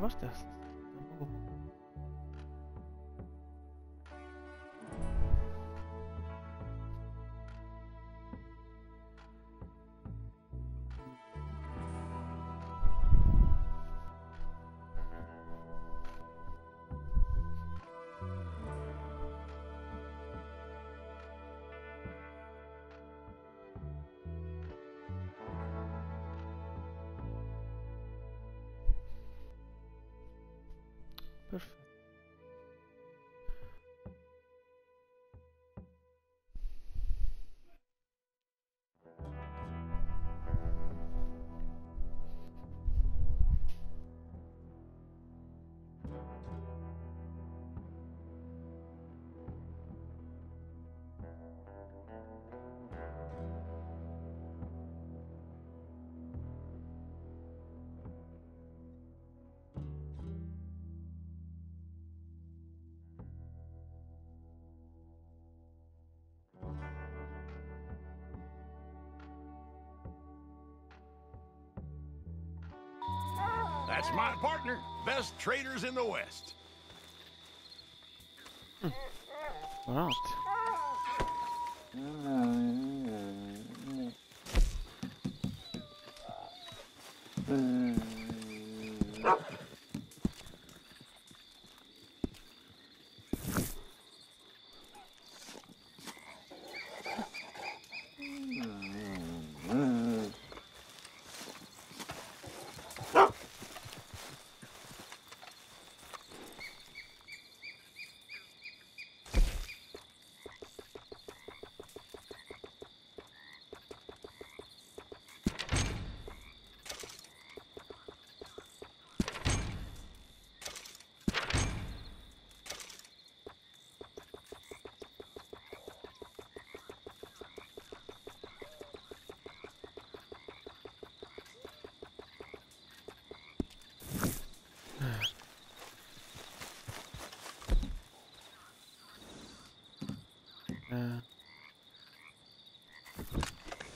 was das? My partner. Best traders in the West. Buonanotte. Eh.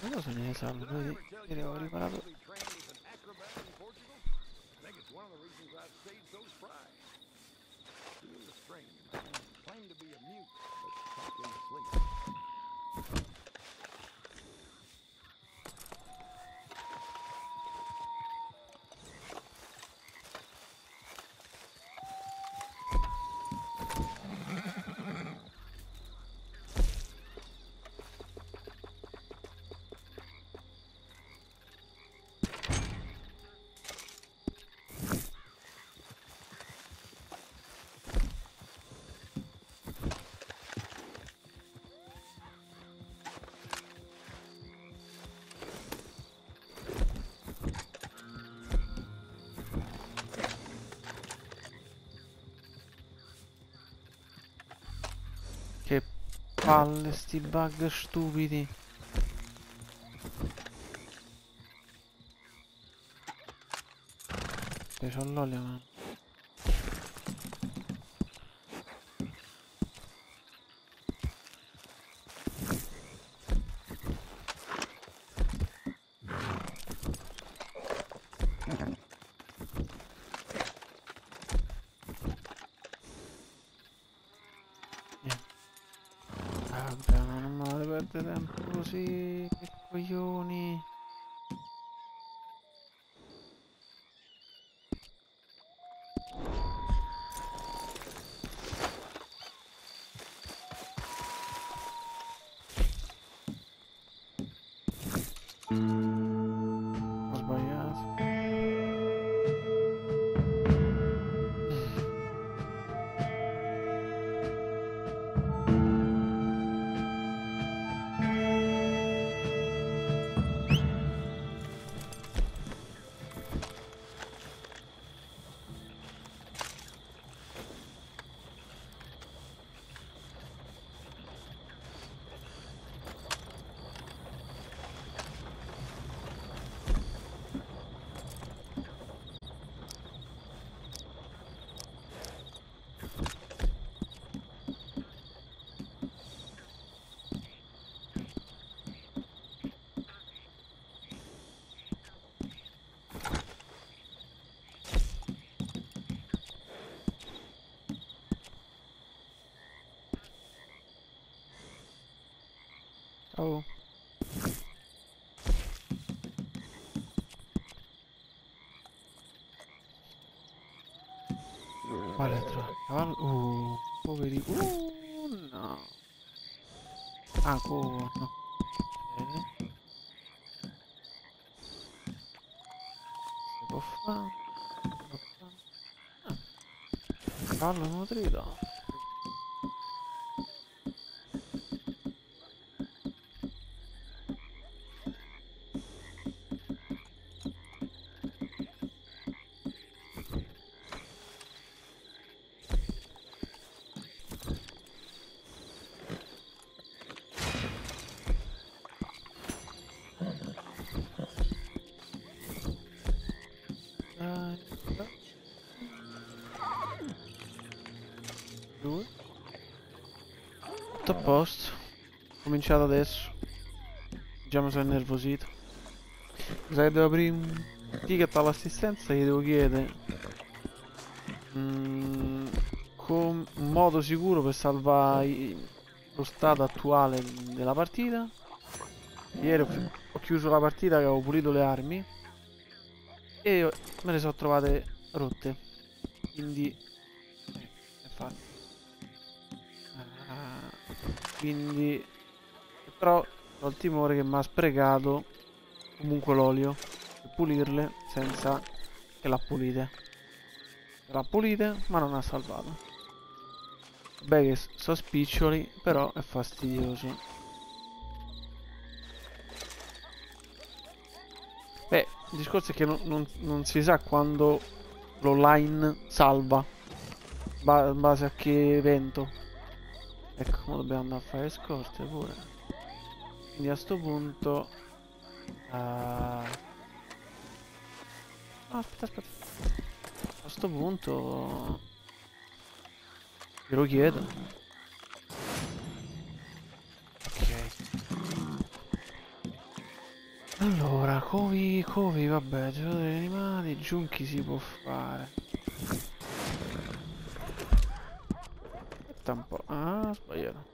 That was an ass out of the movie. Get out of it. I think it's one of the reasons I've saved those prizes. Palle sti bug stupidi. Che c'ho l'olio ma... Oh. Guarda tra... Guarda... Uh, oh, poveri... Uh, no. Ah, covo, no. Bene. Si può fare... Si può fare... Ah. Cavallo nutrito. Posto. Cominciato adesso. Già mi sono innervosito. Mi sa che devo aprire un ticket all'assistenza gli devo chiedere mm, un modo sicuro per salvare lo stato attuale della partita. Ieri ho, chiuso la partita che avevo pulito le armi e me le sono trovate rotte. Quindi. Ah, quindi però ho il timore che mi ha sprecato comunque l'olio per pulirle senza che l'ha pulite. L'ha pulite ma non ha salvato. Beh che s- sono spiccioli però è fastidioso. Beh, il discorso è che non, non- non si sa quando l'online salva. Ba- in base a che evento. Ecco, ora dobbiamo andare a fare scorte pure. Quindi a sto punto... ah, no, aspetta, aspetta. A sto punto... Glielo chiedo. Ok. Allora, covi, covi, vabbè, gioco degli animali, giunchi si può fare. Aspetta un po'. Ah, sbagliato.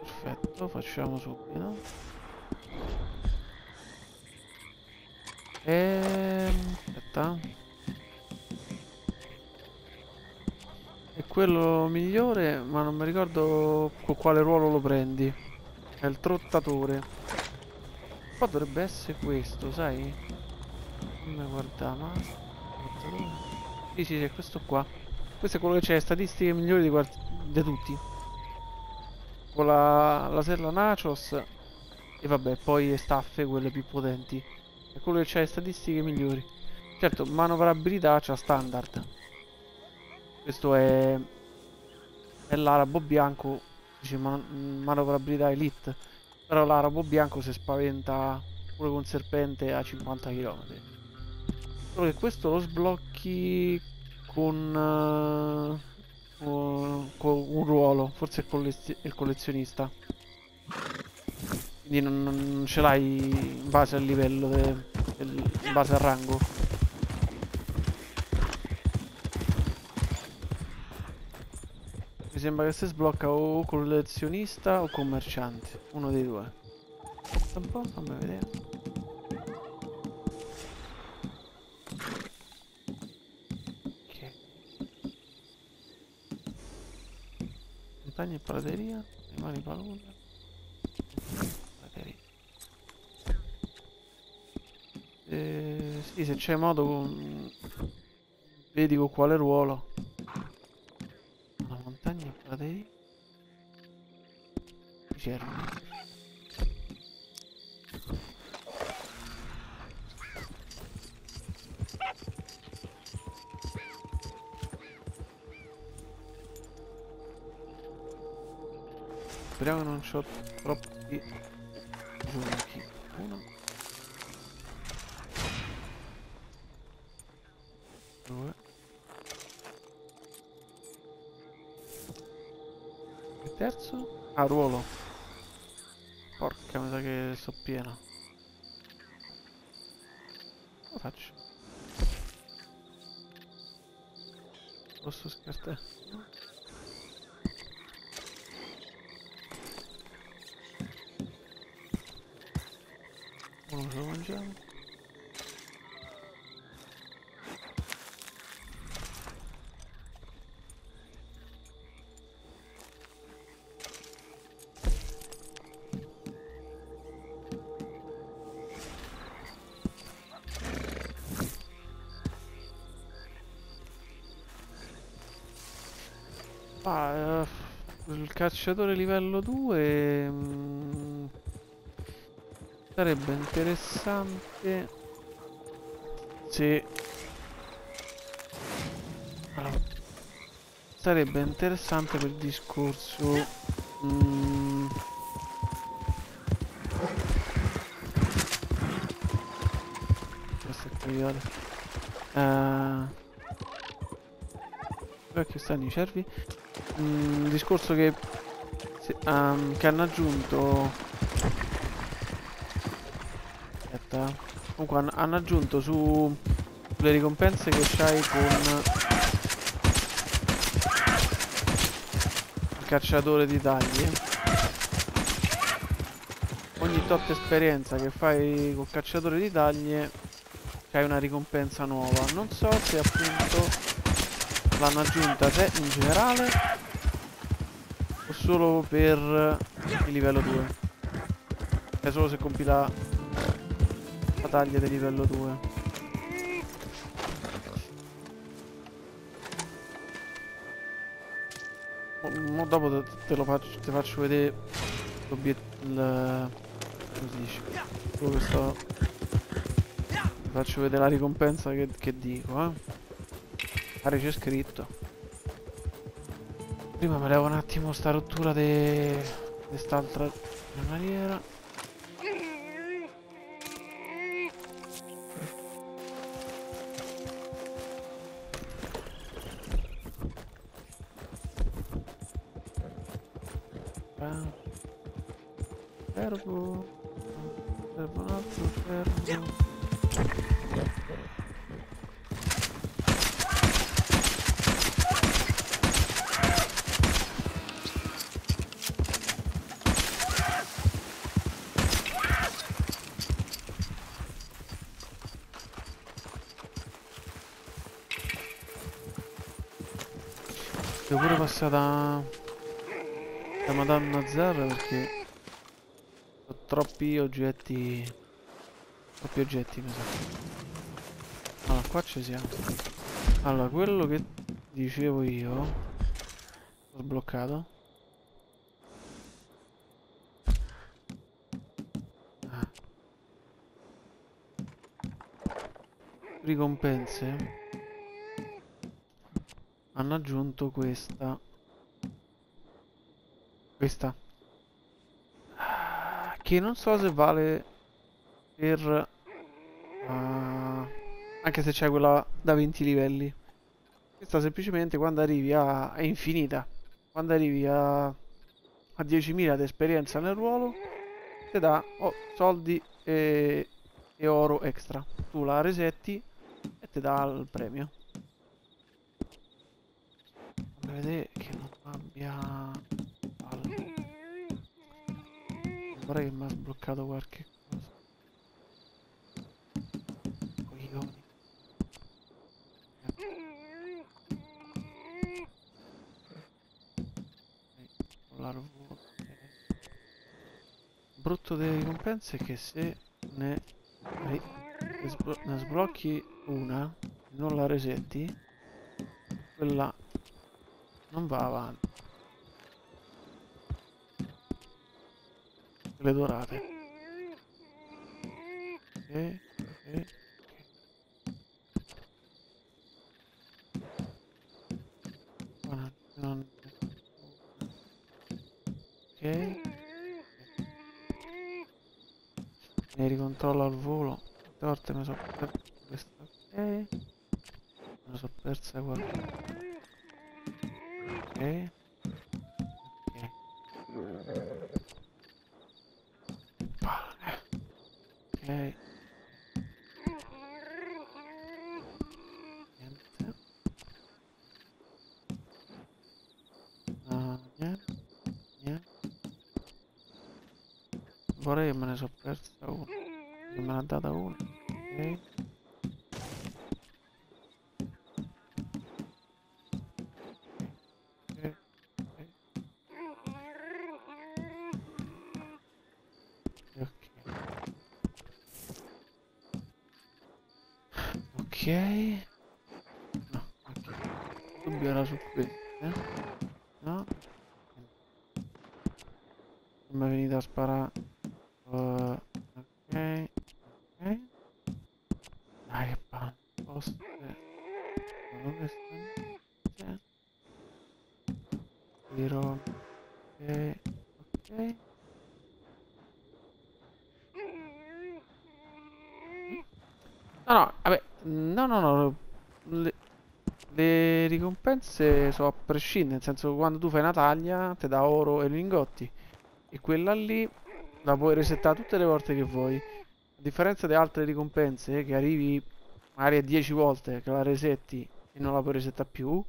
Perfetto, facciamo subito. Ehm, aspetta. È quello migliore, ma non mi ricordo con quale ruolo lo prendi. È il trottatore. Qua dovrebbe essere questo, sai? Come guarda, ma... Sì, sì, sì, è questo qua. Questo è quello che c'è statistiche migliori di, di tutti. Con la, la serla Nachos e vabbè, poi le staffe, quelle più potenti. È quello che le statistiche migliori. Certo, manovrabilità c'ha standard. Questo è, è l'arabo bianco, dice man- manovrabilità elite. Però l'arabo bianco si spaventa pure con serpente a 50 km. Solo che questo lo sblocchi con, eh, con, un ruolo, forse il, il collezionista. Quindi non, non ce l'hai in base al livello, de- del- in base al rango. Mi sembra che si sblocca o collezionista o commerciante, uno dei due. Aspetta un po', fammi vedere. Montagna e prateria, animali palude. Prateria. Eh, sì, se c'è modo, mm, vedi con quale ruolo. La montagna e prateria. Cerno. Speriamo che non c'ho troppi giunchi. Uno. Due. Il terzo? Ah, ruolo. Porca, mi sa che sto pieno. Lo faccio. Posso scartare? cosa mangiamo? Ah, eh, il cacciatore livello 2 sarebbe interessante se allora, sarebbe interessante per il discorso mm, questo è. Eh, che stanno i cervi Mm, discorso che, se- ehm, che hanno aggiunto aspetta comunque han- hanno aggiunto su le ricompense che c'hai con il cacciatore di tagli. Ogni tot esperienza che fai col cacciatore di taglie c'hai una ricompensa nuova. Non so se appunto l'hanno aggiunta se in generale o solo per il livello 2 è solo se compila battaglie del livello 2 Mo, dopo te, lo faccio, te faccio vedere l'obiettivo come sto faccio vedere la ricompensa che, che dico eh Pare c'è scritto. Prima me levo un attimo sta rottura di quest'altra maniera. Passare da... da Madonna Zara perché ho troppi oggetti... Troppi oggetti mi sa. Allora, qua ci siamo. Allora, quello che dicevo io... Ho sbloccato. Ah. Ricompense hanno aggiunto questa questa. Che non so se vale per ah, anche se c'è quella da 20 livelli. Questa semplicemente quando arrivi a è infinita. Quando arrivi a a 10.000 di esperienza nel ruolo ti dà oh, soldi e, e oro extra. Tu la resetti e ti dà il premio. Vedere che non abbia palle. Vorrei che mi ha sbloccato qualche cosa. Coglioni. L'arvo. Brutto delle ricompense è che se ne, ne sblo- ne sblocchi una non la resetti, quella non va avanti. Le dorate. Qua non- non- Ok. Ne ricontrollo al volo. Quante volte mi sono persa questa. Ok. Me sono persa qualche. Ok. Palle. Ok. Niente. No, niente. Niente. Vorrei che me ne sono persa una. Che me ne ha data una. Ok. Ok. Ok. Ok. No, ok. Il dubbio era su questo. eh. No. Non mi è venuta a sparare. Uh, ok. Ok. Dai che palle. Poste. Dove stanno? C'è. Tiro. Ok. Ok. No, no, vabbè, no, no, no, le, le ricompense sono a prescindere, nel senso che quando tu fai una taglia ti dà oro e lingotti e quella lì la puoi resettare tutte le volte che vuoi. A differenza di altre ricompense che arrivi magari a 10 volte che la resetti e non la puoi resettare più,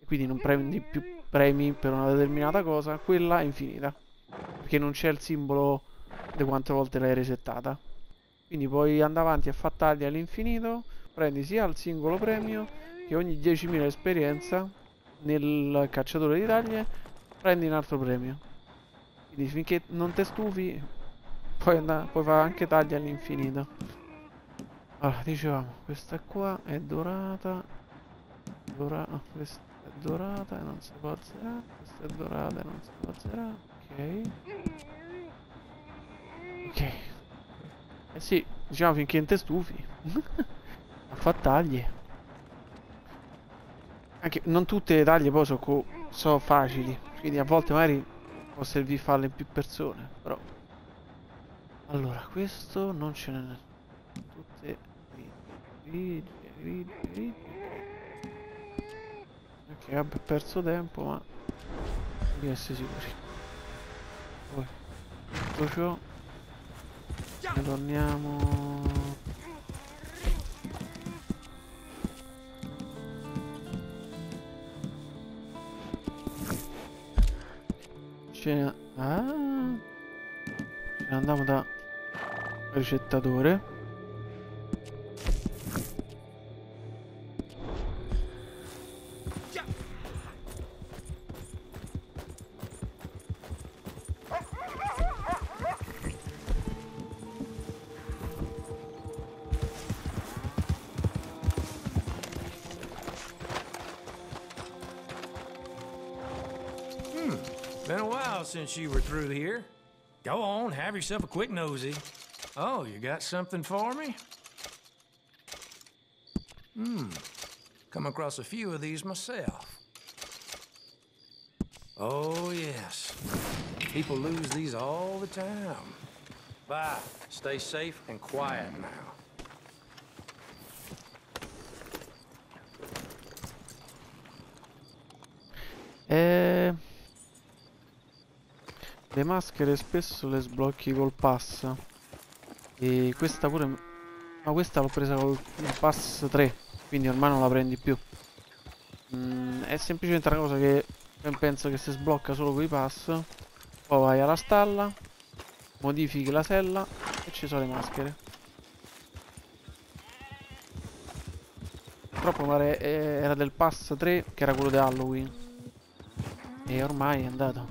e quindi non prendi più premi per una determinata cosa, quella è infinita, perché non c'è il simbolo di quante volte l'hai resettata. Quindi puoi andare avanti a fare tagli all'infinito, prendi sia il singolo premio che ogni 10.000 esperienza nel cacciatore di taglie prendi un altro premio. Quindi finché non ti stufi puoi, andare, puoi fare anche tagli all'infinito. Allora, dicevamo, questa qua è dorata. Dora no, questa è dorata e non si può azzerare. Questa è dorata e non si può azzerare. Ok. Ok. Eh sì, diciamo finché non te stufi. A fa taglie. Anche non tutte le taglie poi sono so facili. Quindi a volte magari può servire farle in più persone. Però. Allora, questo non ce n'è. Tutte grigie, grigie, grigie. Ok, vabbè, perso tempo, ma devi essere sicuri. Poi, tutto ciò torniamo ce ne ah. Ce ne andiamo da ricettatore through here. Go on, have yourself a quick nosy. Oh, you got something for me? Hmm. Come across a few of these myself. Oh, yes. People lose these all the time. Bye. Stay safe and quiet now. Maschere spesso le sblocchi col pass. E questa pure... Ma questa l'ho presa col pass 3, quindi ormai non la prendi più. Mm, è semplicemente una cosa che penso che si sblocca solo con i pass. Poi vai alla stalla, modifichi la sella e ci sono le maschere. Purtroppo pare eh, era del pass 3 che era quello di Halloween. E ormai è andato.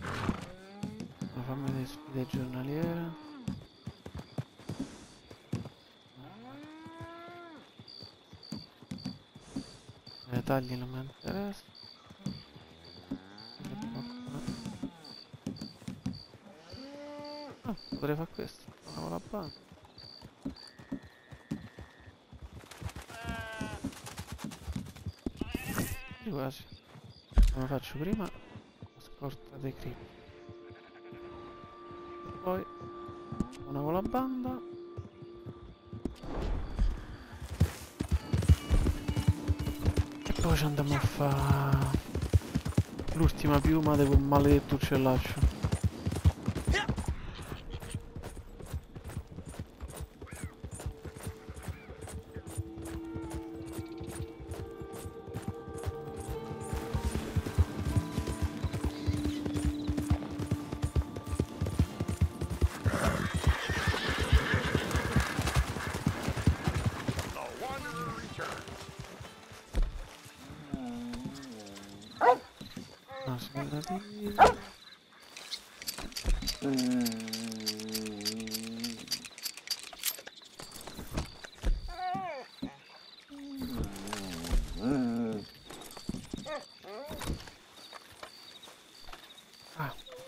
Ma fammi vedere sfide giornaliere. Le tagli non mi interessa. Ah, potrei fare questo. Con la banda. Sì, quasi. Come faccio prima? La scorta dei creep. Poi una con ci andiamo a fare l'ultima piuma di quel maledetto uccellaccio. Ah,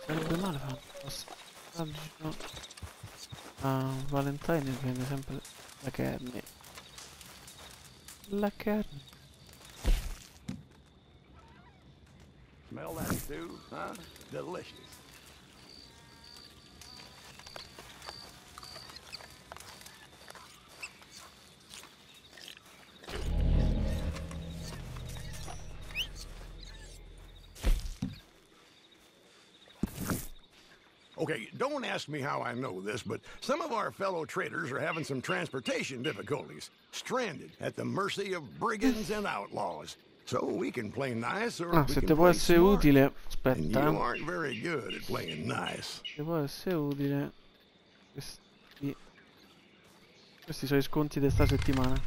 sarebbe male fare un ah, a Valentine prende sempre la carne La carne Okay, don't ask me how I know this, but some of our fellow traders are having some transportation difficulties, stranded at the mercy of brigands and outlaws. So we can play nice or Ah, we se can ti può play essere smart. utile. And you aren't very good at playing nice. Se può essere utile. Questi. Questi sono i sconti di sta settimana.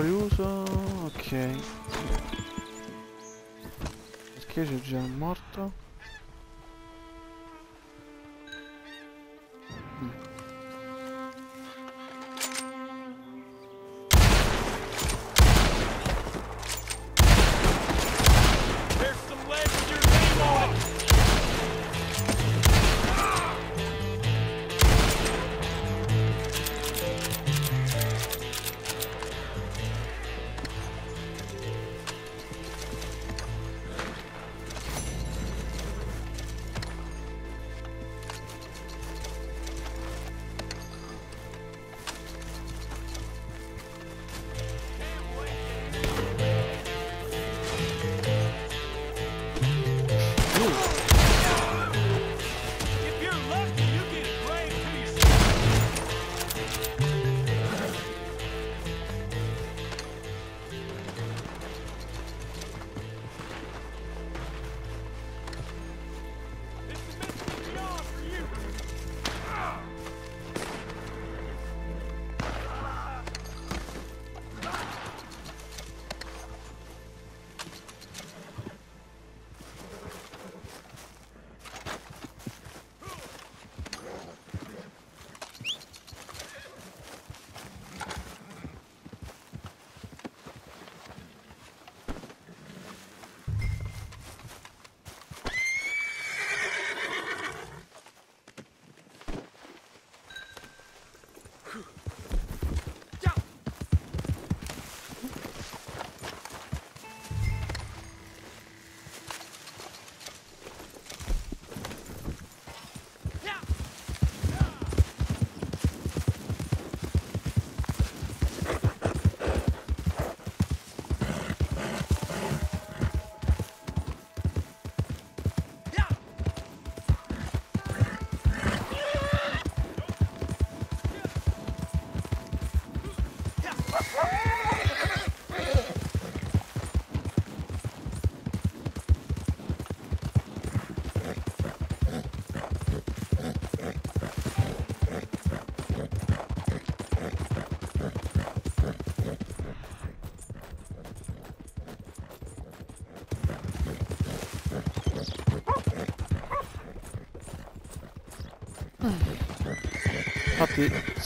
Caro fuori uso. Ok. Perché c'è già un morto?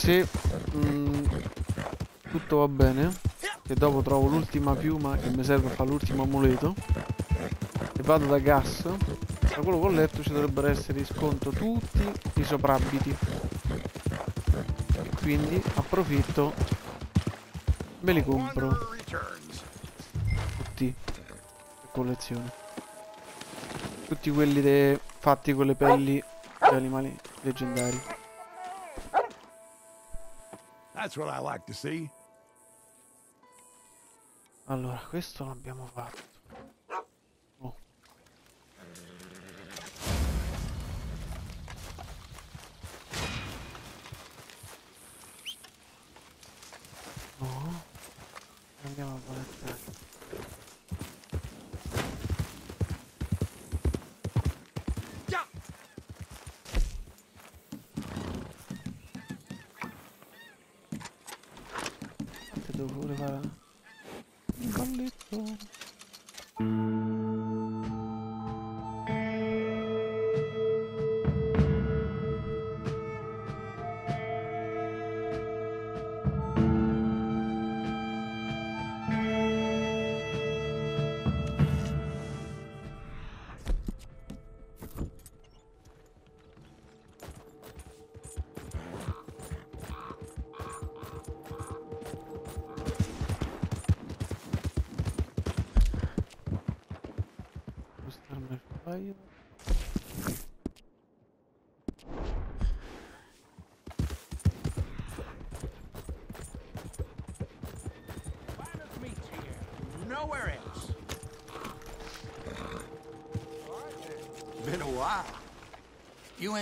Se mm, tutto va bene, che dopo trovo l'ultima piuma che mi serve a fare l'ultimo amuleto, e vado da gas, da quello che ho letto ci dovrebbero essere in sconto tutti i soprabiti. Quindi approfitto Me li compro tutti. Collezione. Tutti quelli fatti con le pelli di animali leggendari. Allora, questo l'abbiamo fatto.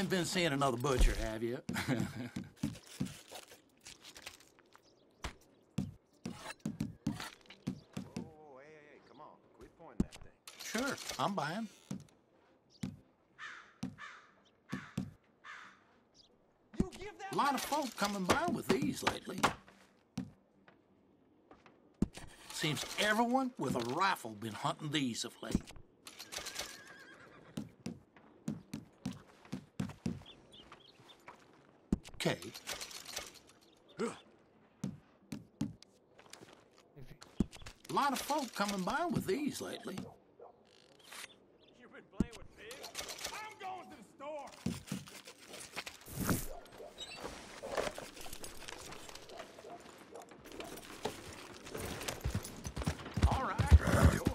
Ain't been seeing another butcher, have you? Sure, I'm buying. A lot of folk coming by with these lately. Seems everyone with a rifle been hunting these of late. Okay, a lot of folk coming by with these lately. You been playing with pigs? I'm going to the store. All right, sure.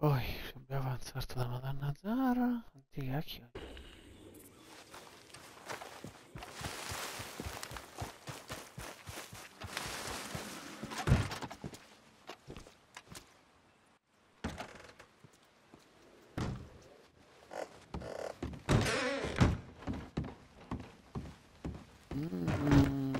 Poi abbiamo avanzato da Madonna Zara. Di cacchio. Mm.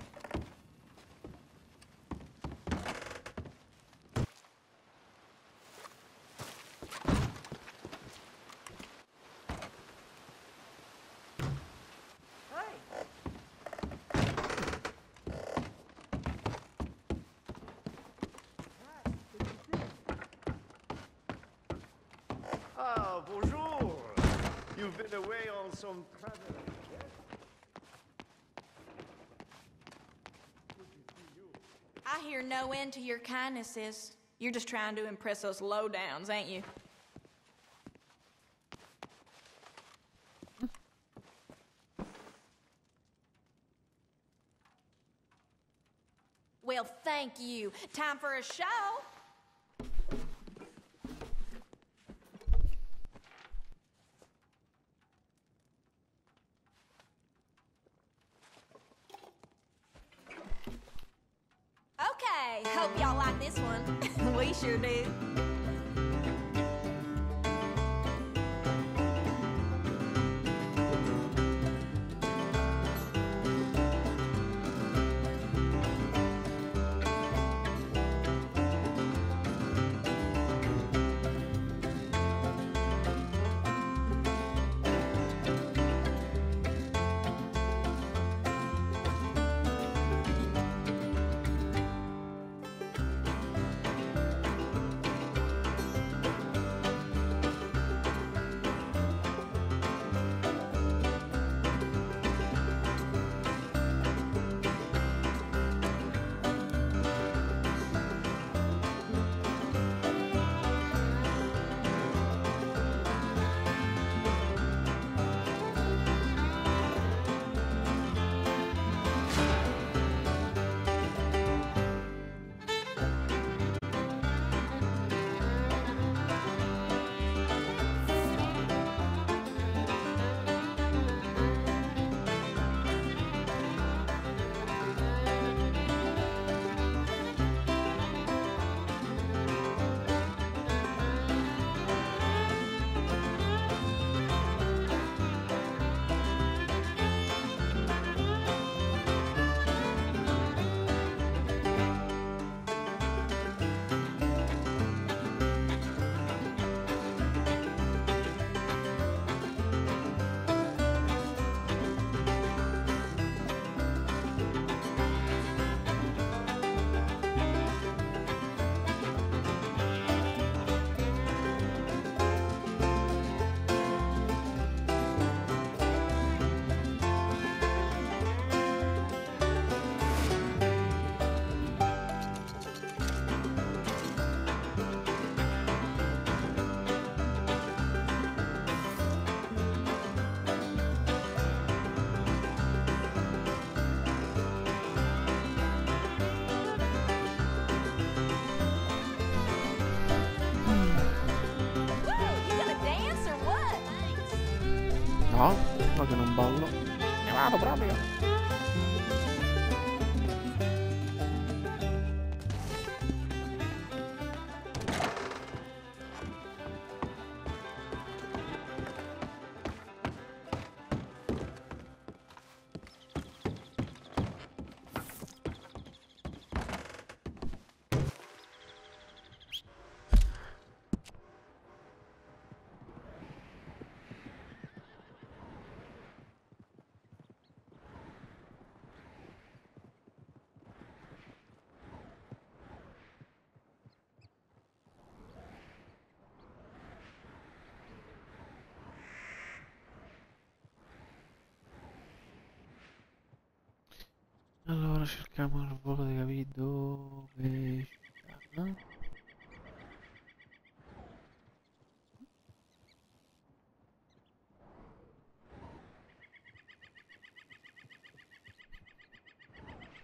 Ah, bonjour. You've been away on some travel. I hear no end to your kindnesses. You're just trying to impress those lowdowns, ain't you? Well, thank you. Time for a show.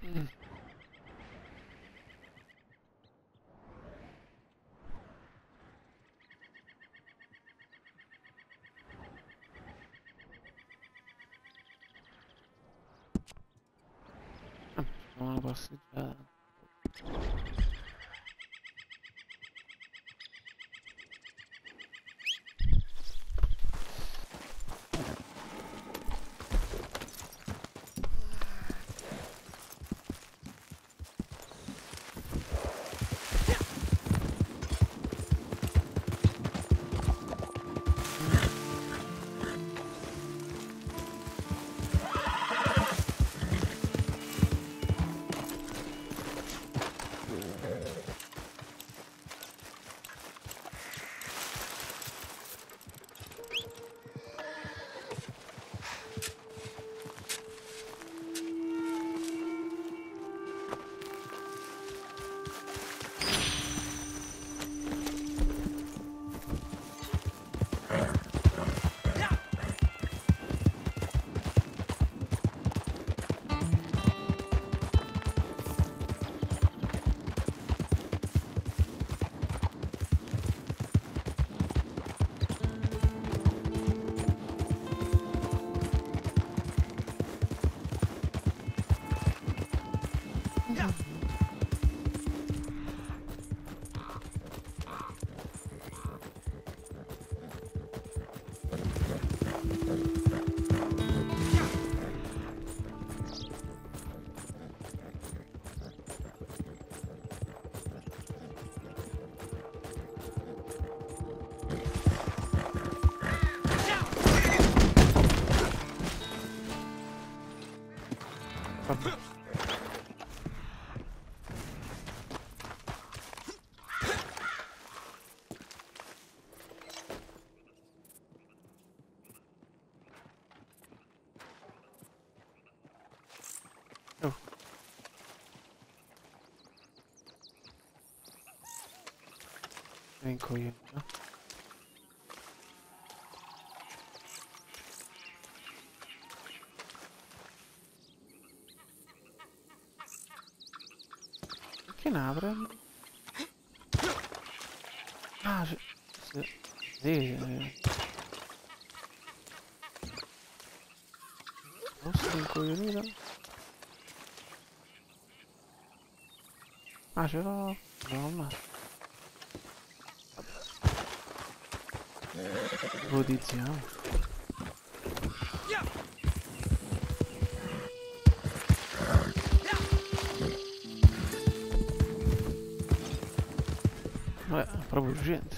Mm. Vamos a No? Che ne apre? Ah, sì. Sì. sì eh. Posso incoglionito? Ah, ce l'ho. No, ma. Ipotizziamo. Vabbè, proprio urgente.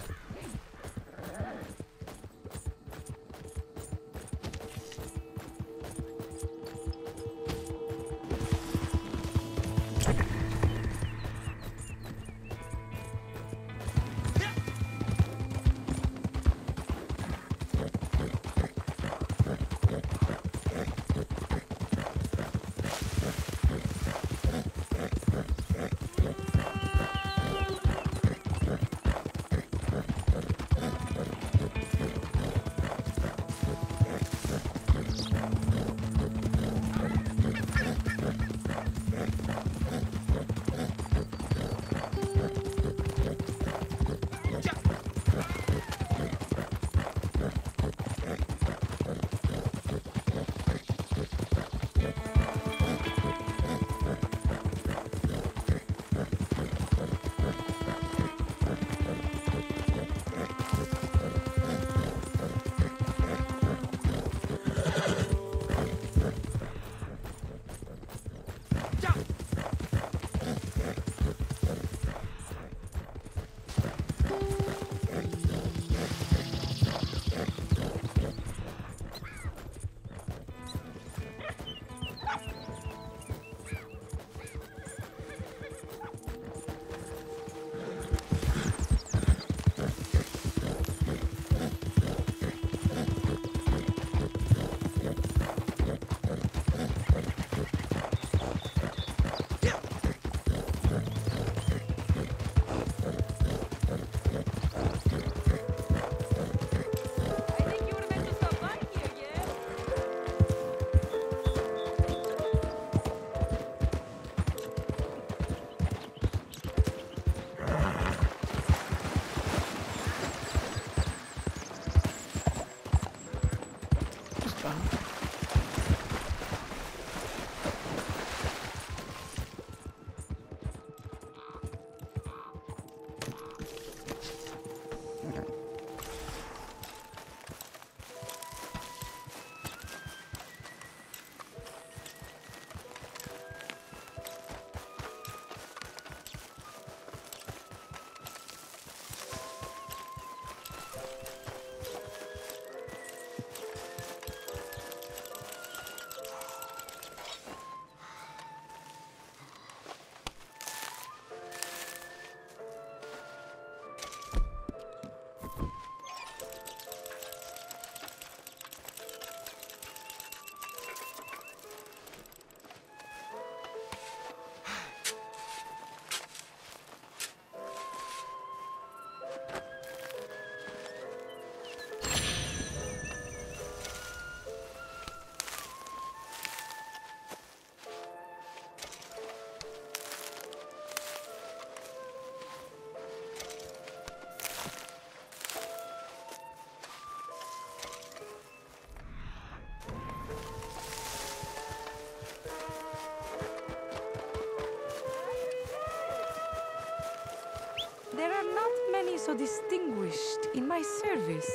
There are not many so distinguished in my service.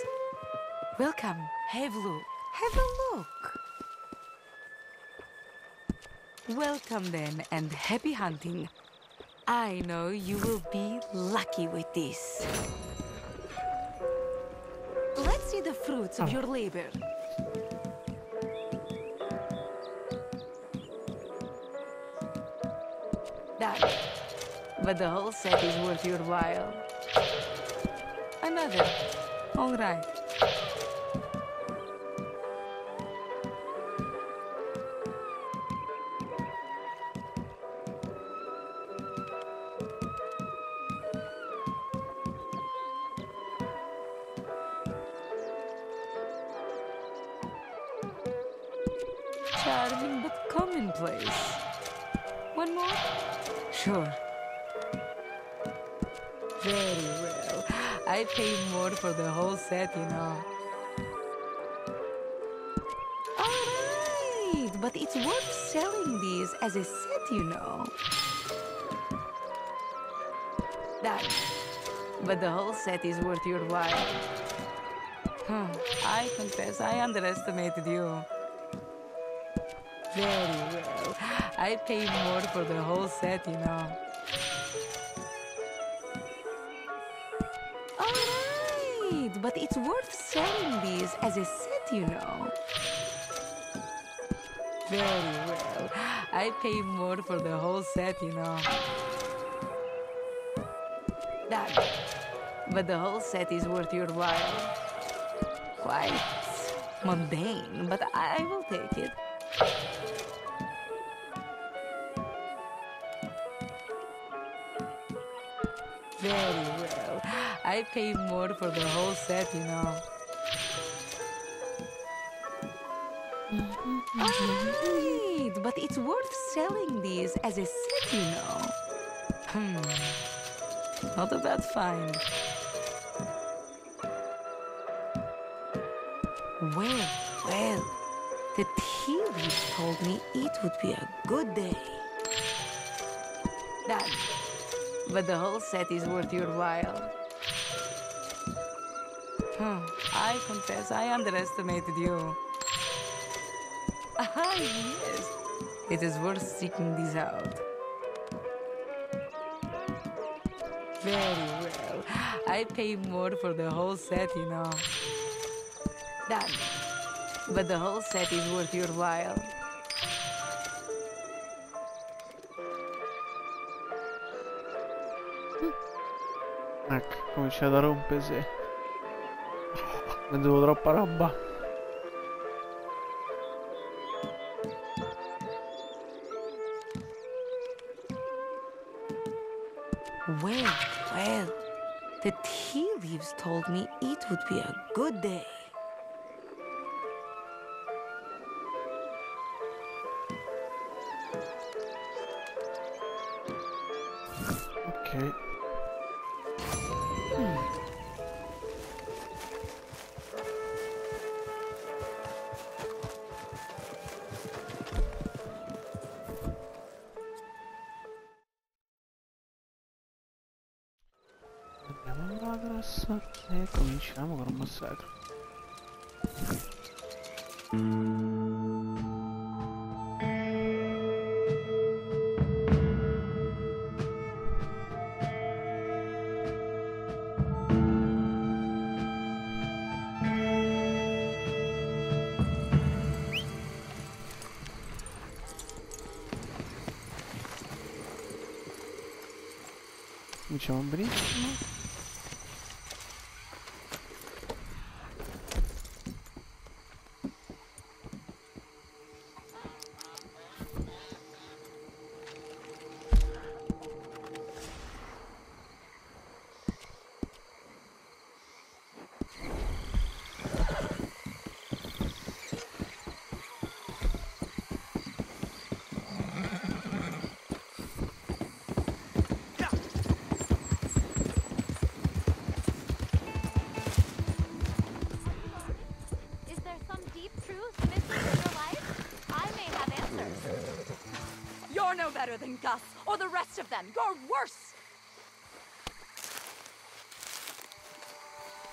Welcome. Have a look. Have a look. Welcome then, and happy hunting. I know you will be lucky with this. Let's see the fruits of oh. your labor. But the whole set is worth your while. Another. All right. The whole set is worth your while. Huh. I confess I underestimated you. Very well. I pay more for the whole set, you know. Alright, but it's worth selling these as a set, you know. Very well. I pay more for the whole set, you know. Done. But the whole set is worth your while. Quite mundane, but I I will take it. Very well. I pay more for the whole set, you know. Alright, but it's worth selling these as a set, you know. Hmm. Not a bad find. Well, well. The tea told me it would be a good day. Done. But the whole set is worth your while. Huh. I confess I underestimated you. Ah, yes. It is worth seeking this out. Very well. I pay more for the whole set, you know. Done. But the whole set is worth your while. Ecco, comincia da rompersi. Vendevo troppa roba. Well, well. The tea leaves told me it would be a good day. You're no better than Gus or the rest of them. You're worse.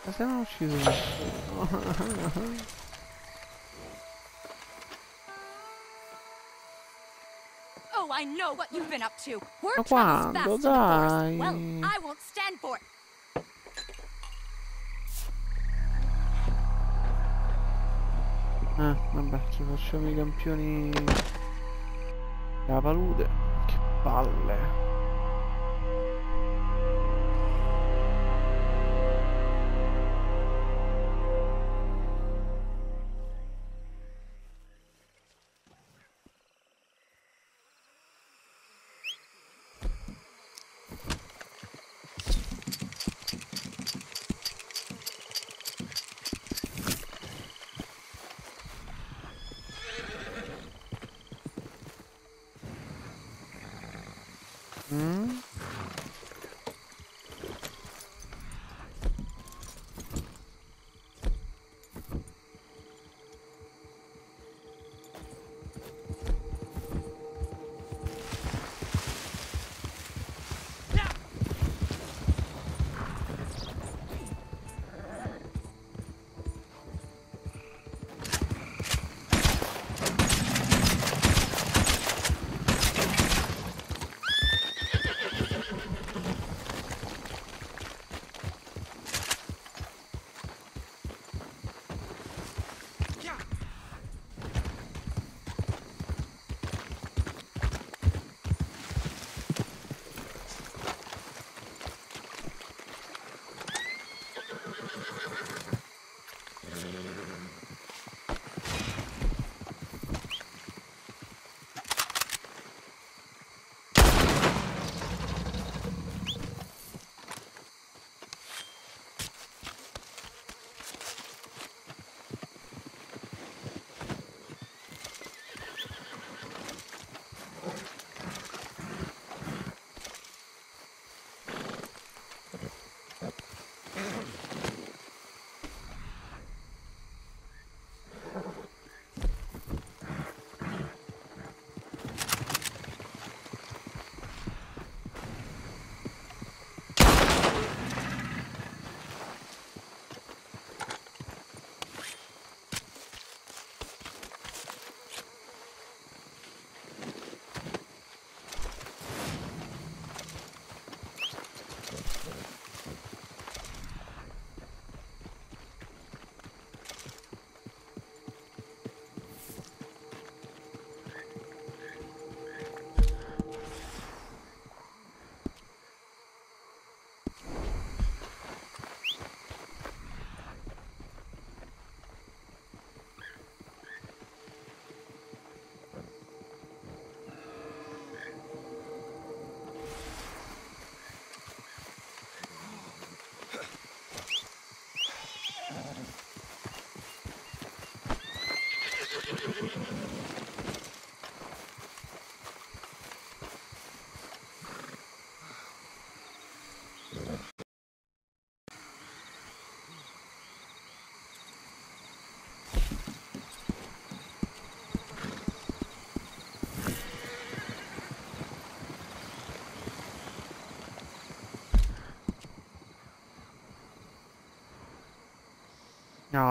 aspetta, se non ho ucciso nessuno. Oh, I know what you've been up to. Word Ma travels fast in the forest. Well, I won't stand for it. Eh, vabbè, ci facciamo i campioni della palude. Che palle.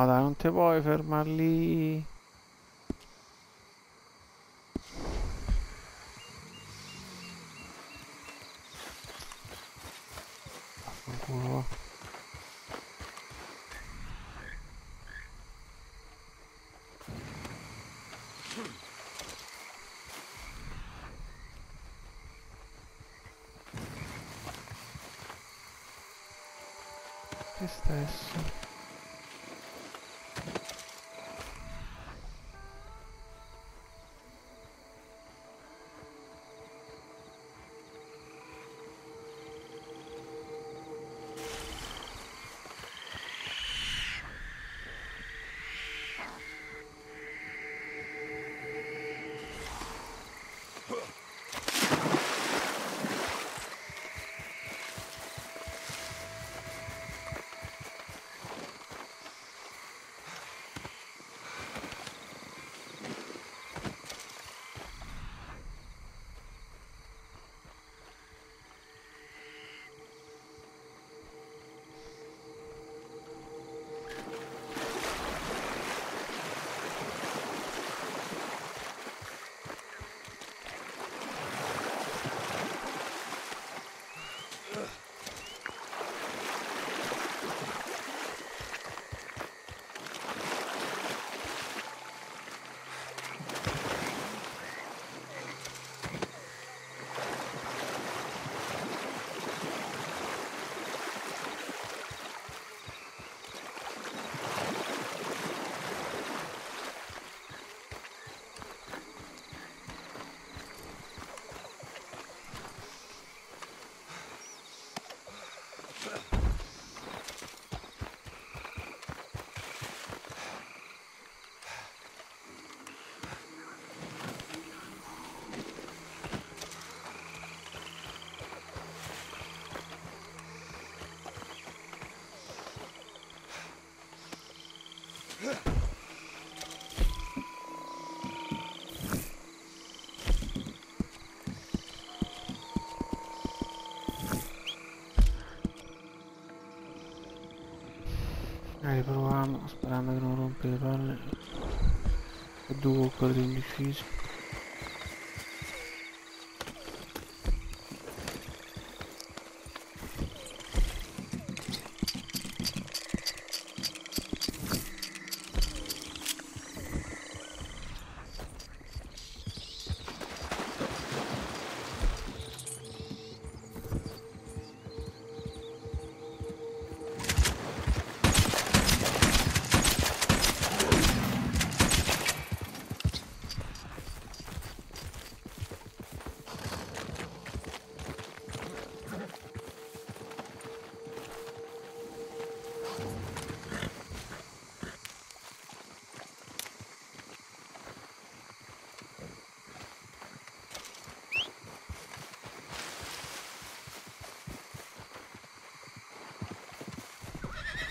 Dai, non te puoi fermare lì. Riproviamo sperando che non rompe le palle. E due quadri indecisi.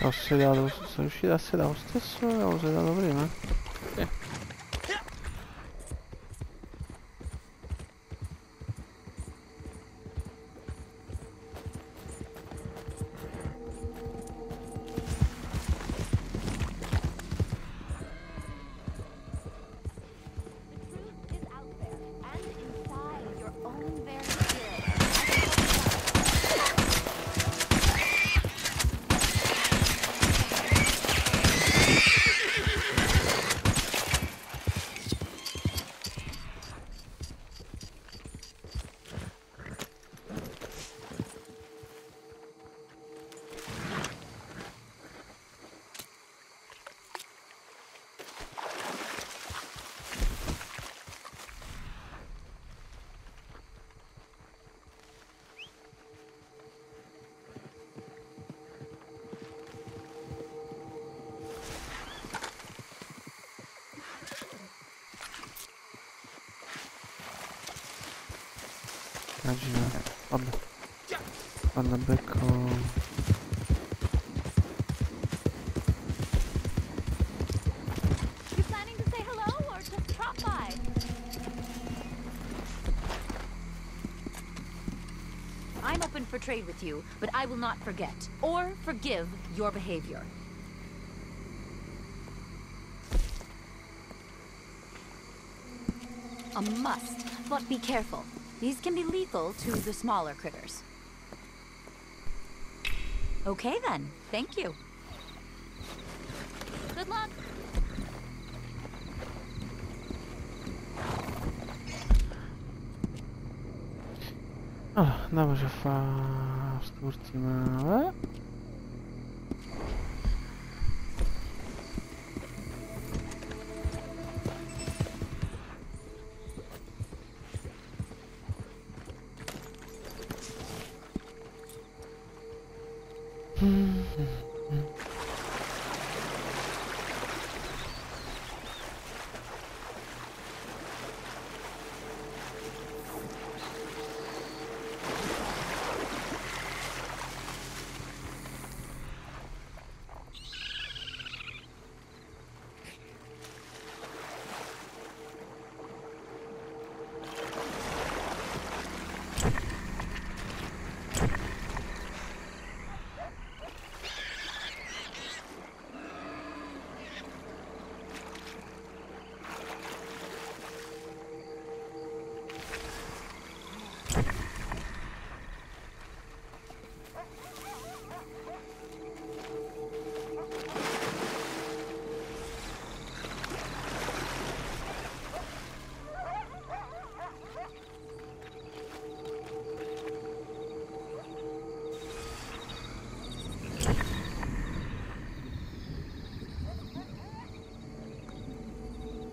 Ho sedato, sono riuscito a sedare lo stesso che avevo sedato prima? Drop by? I'm open for trade with you, but I will not forget or forgive your behavior. A must, but be careful. These can be lethal to the smaller critters. Okay then, thank you. Good luck. Allora, andiamoci a fare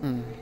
Mm.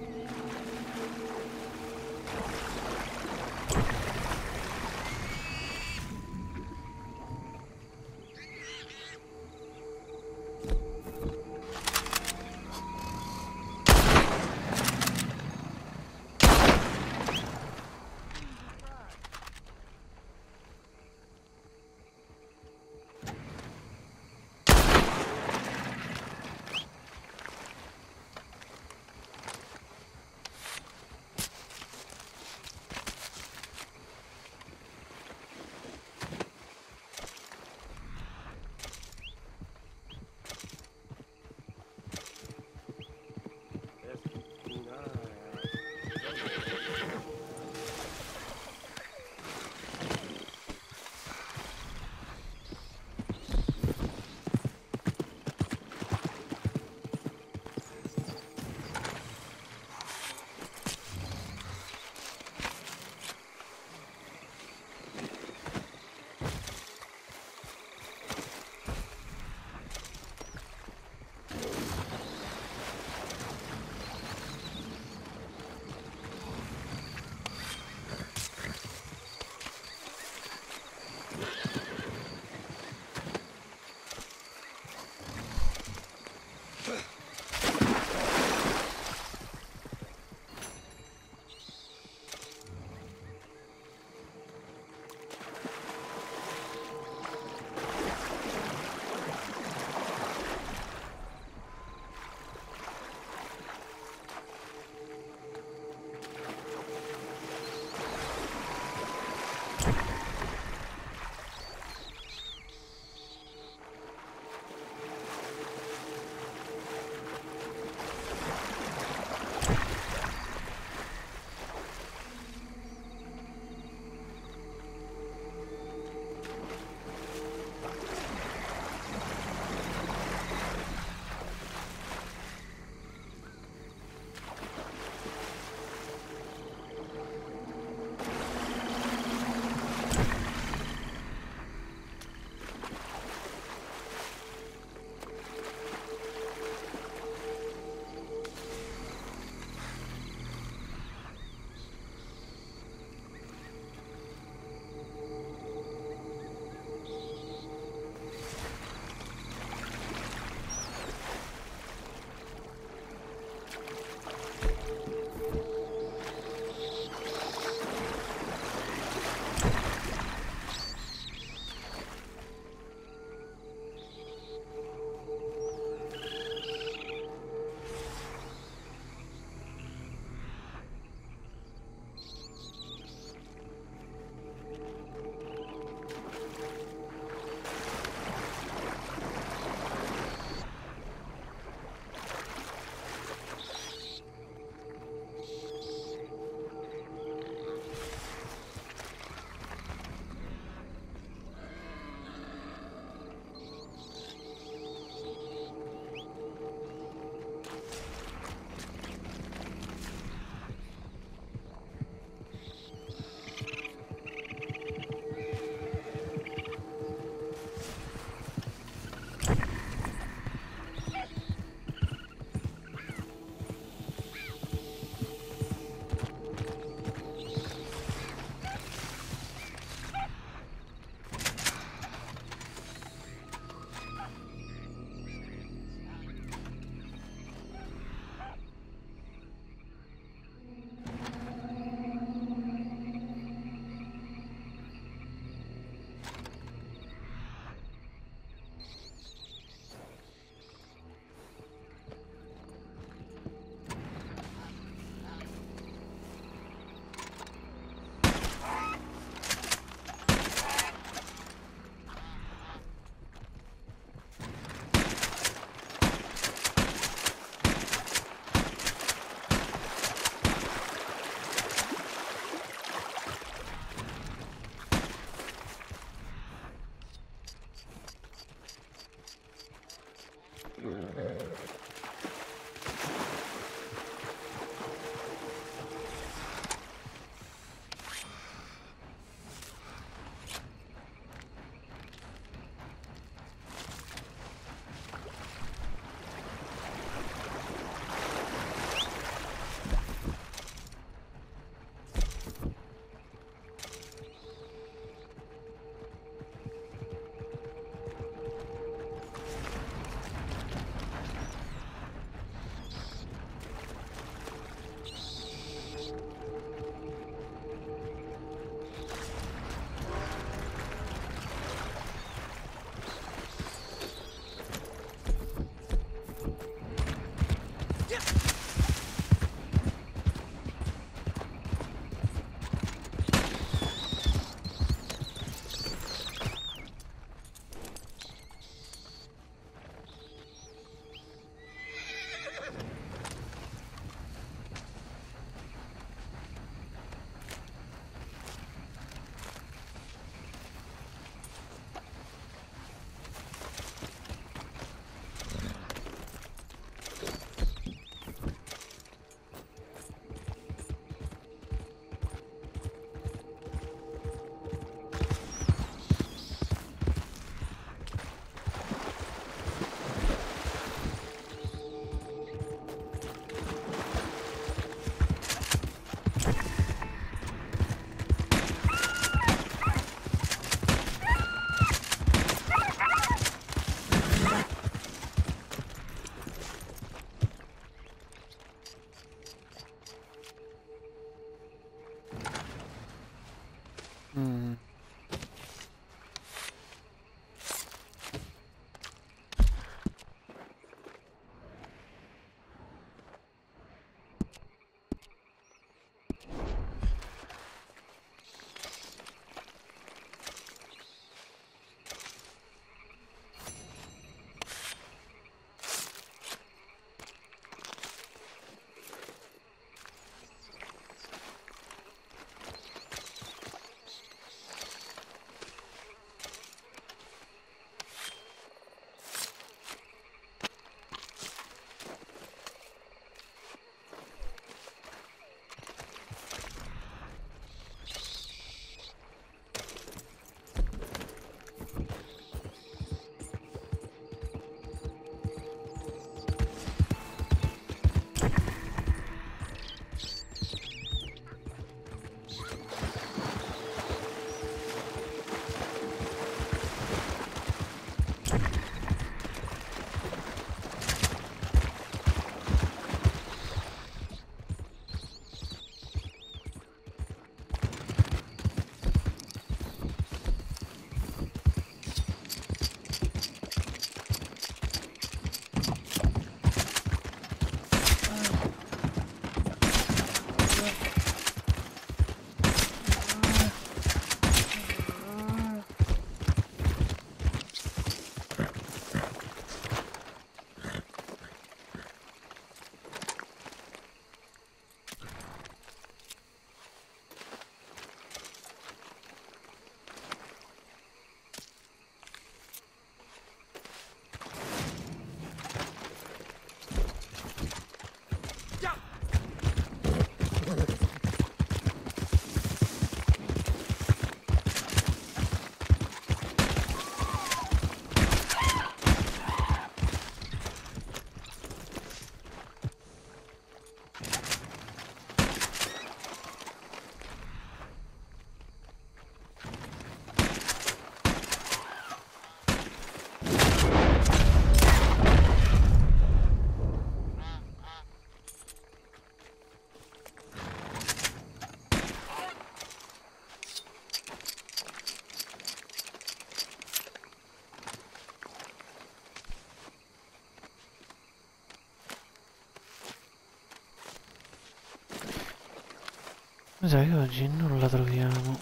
Mi sa che oggi non la troviamo.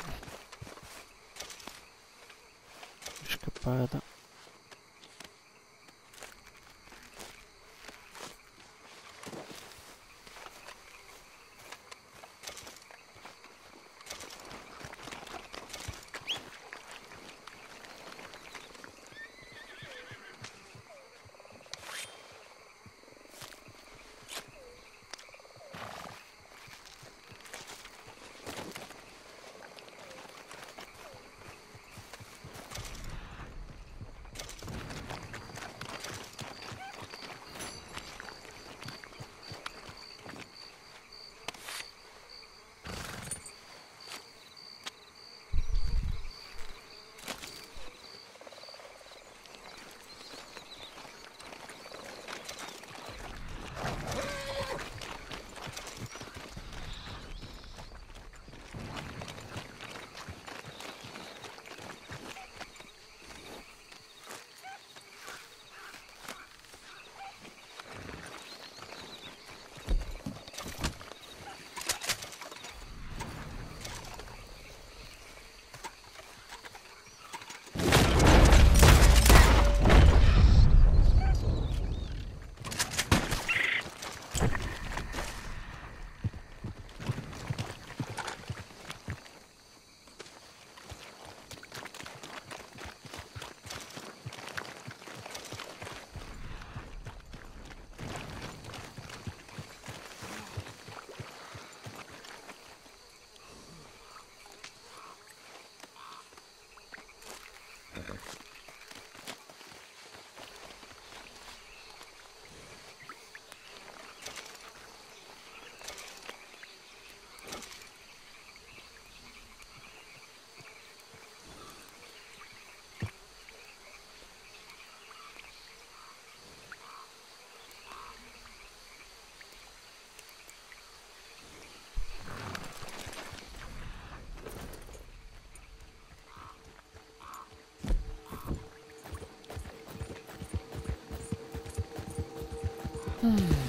È Hmm.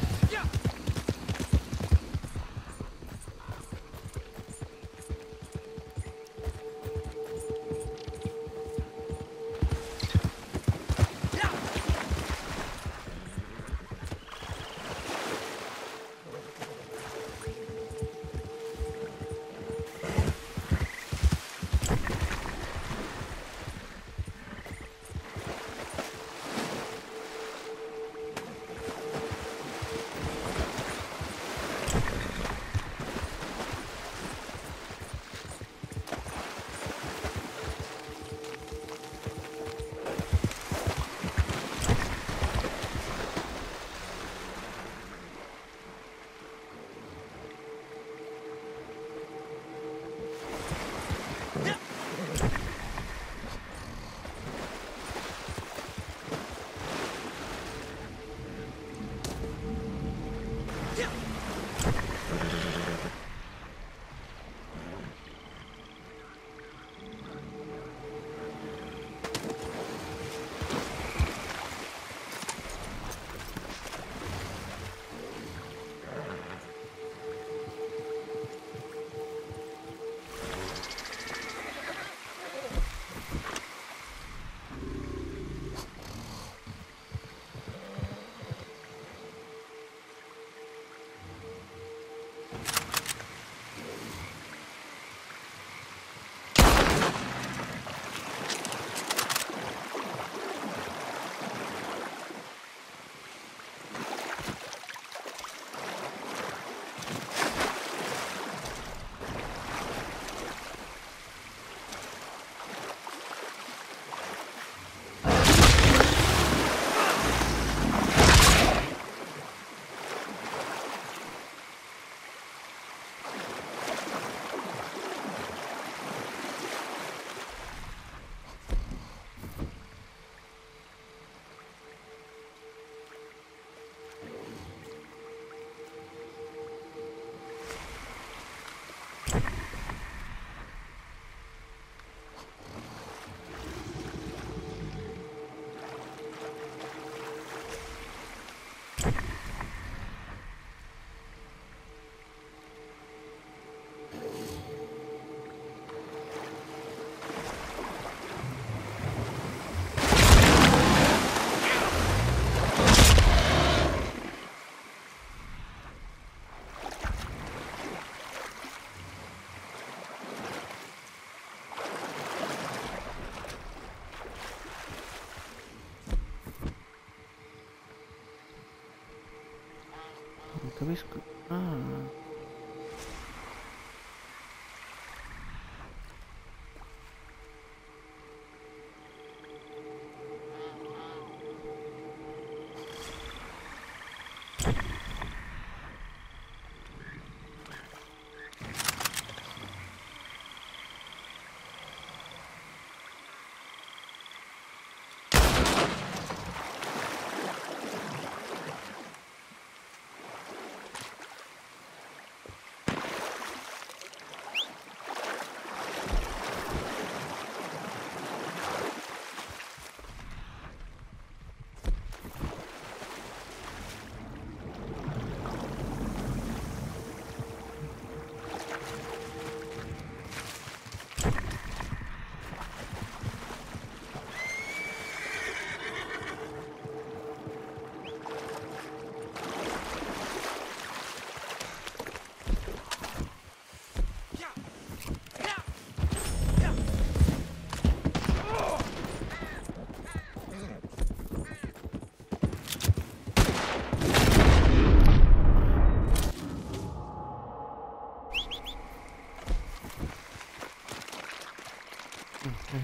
Войск... А, -а, -а.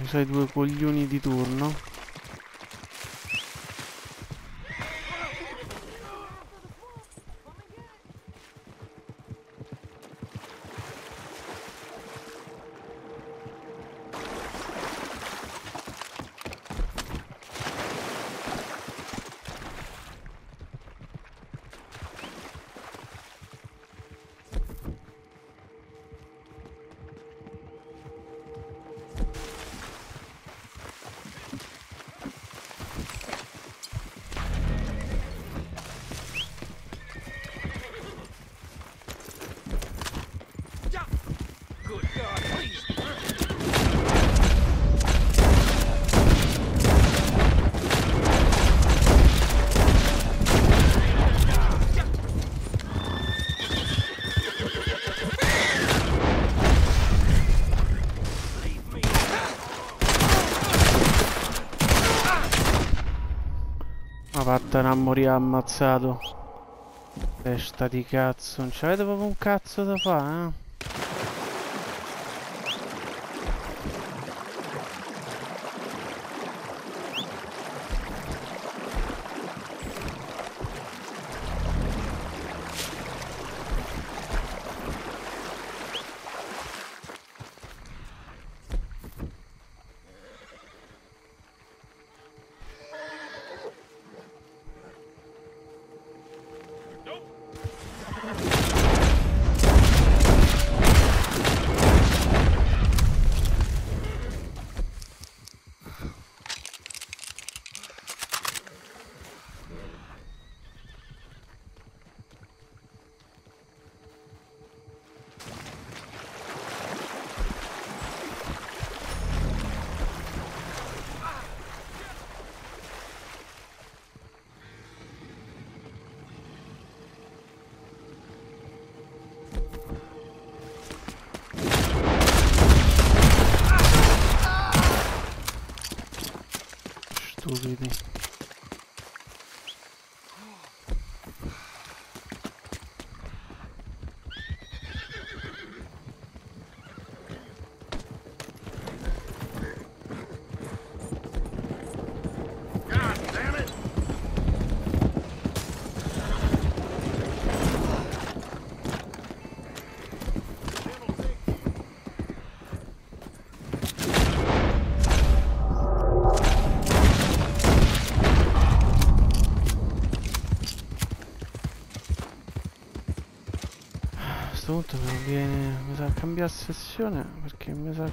Sono i due coglioni di turno. Vattene a morire ammazzato. Testa di cazzo, non c'avete proprio un cazzo da fare, eh? Cambiare sessione perché mi sa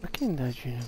Ma che indagine?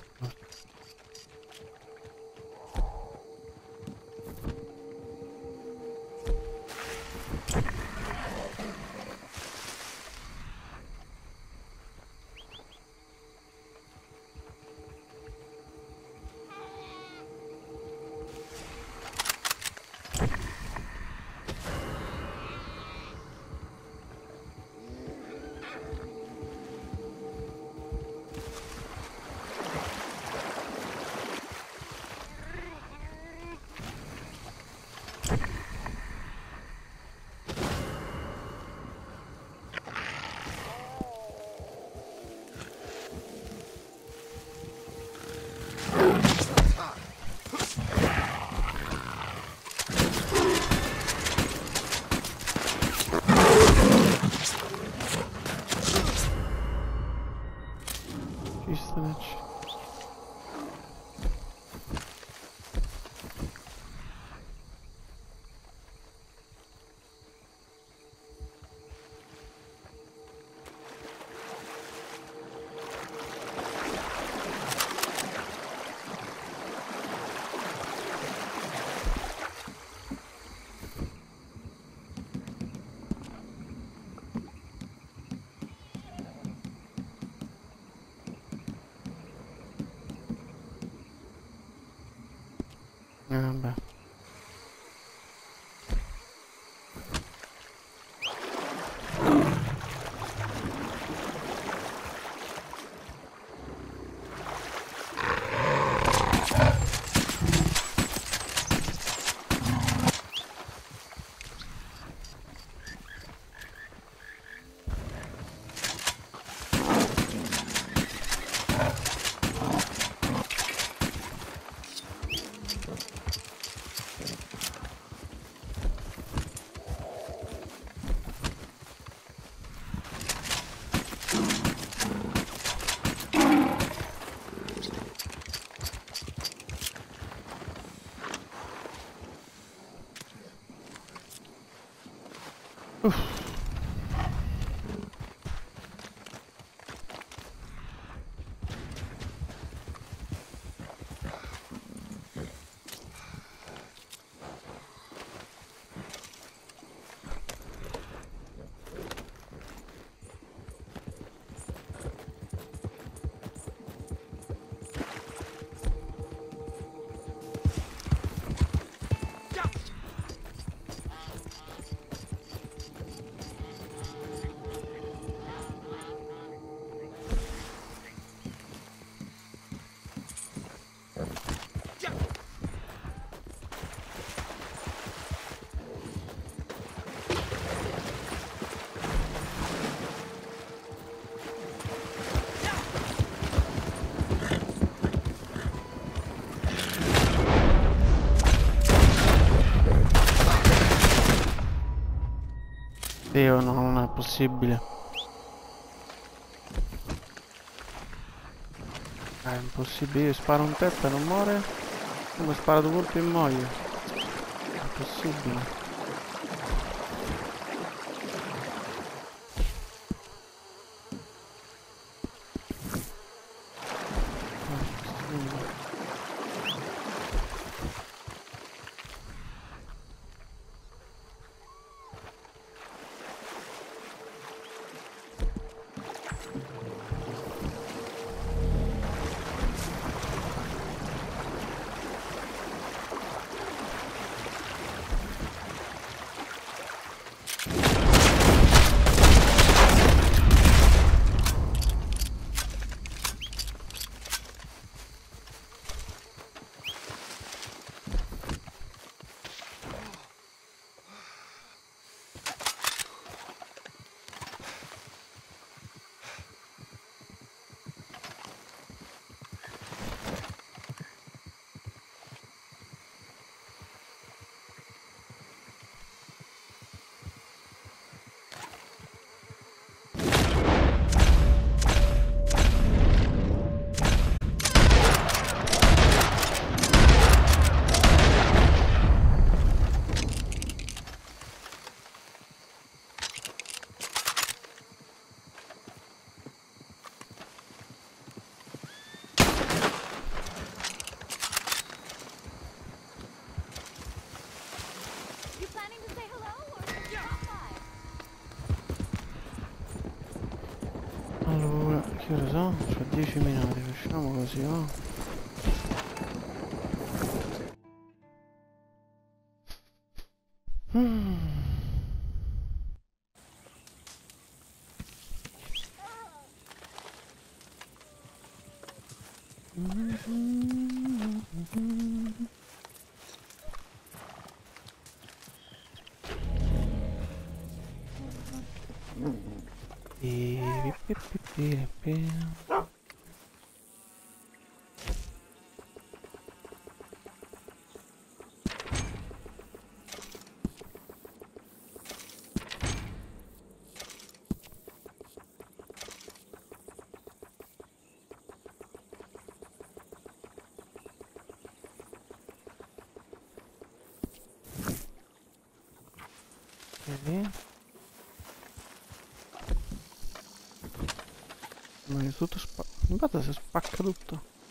嗯，吧 Oof. Dio, no, non è possibile. È impossibile, io sparo un testa e non muore. Come sparo due colpi e muoio. È impossibile. 10 minuti, facciamo così, no? Mm. Ok.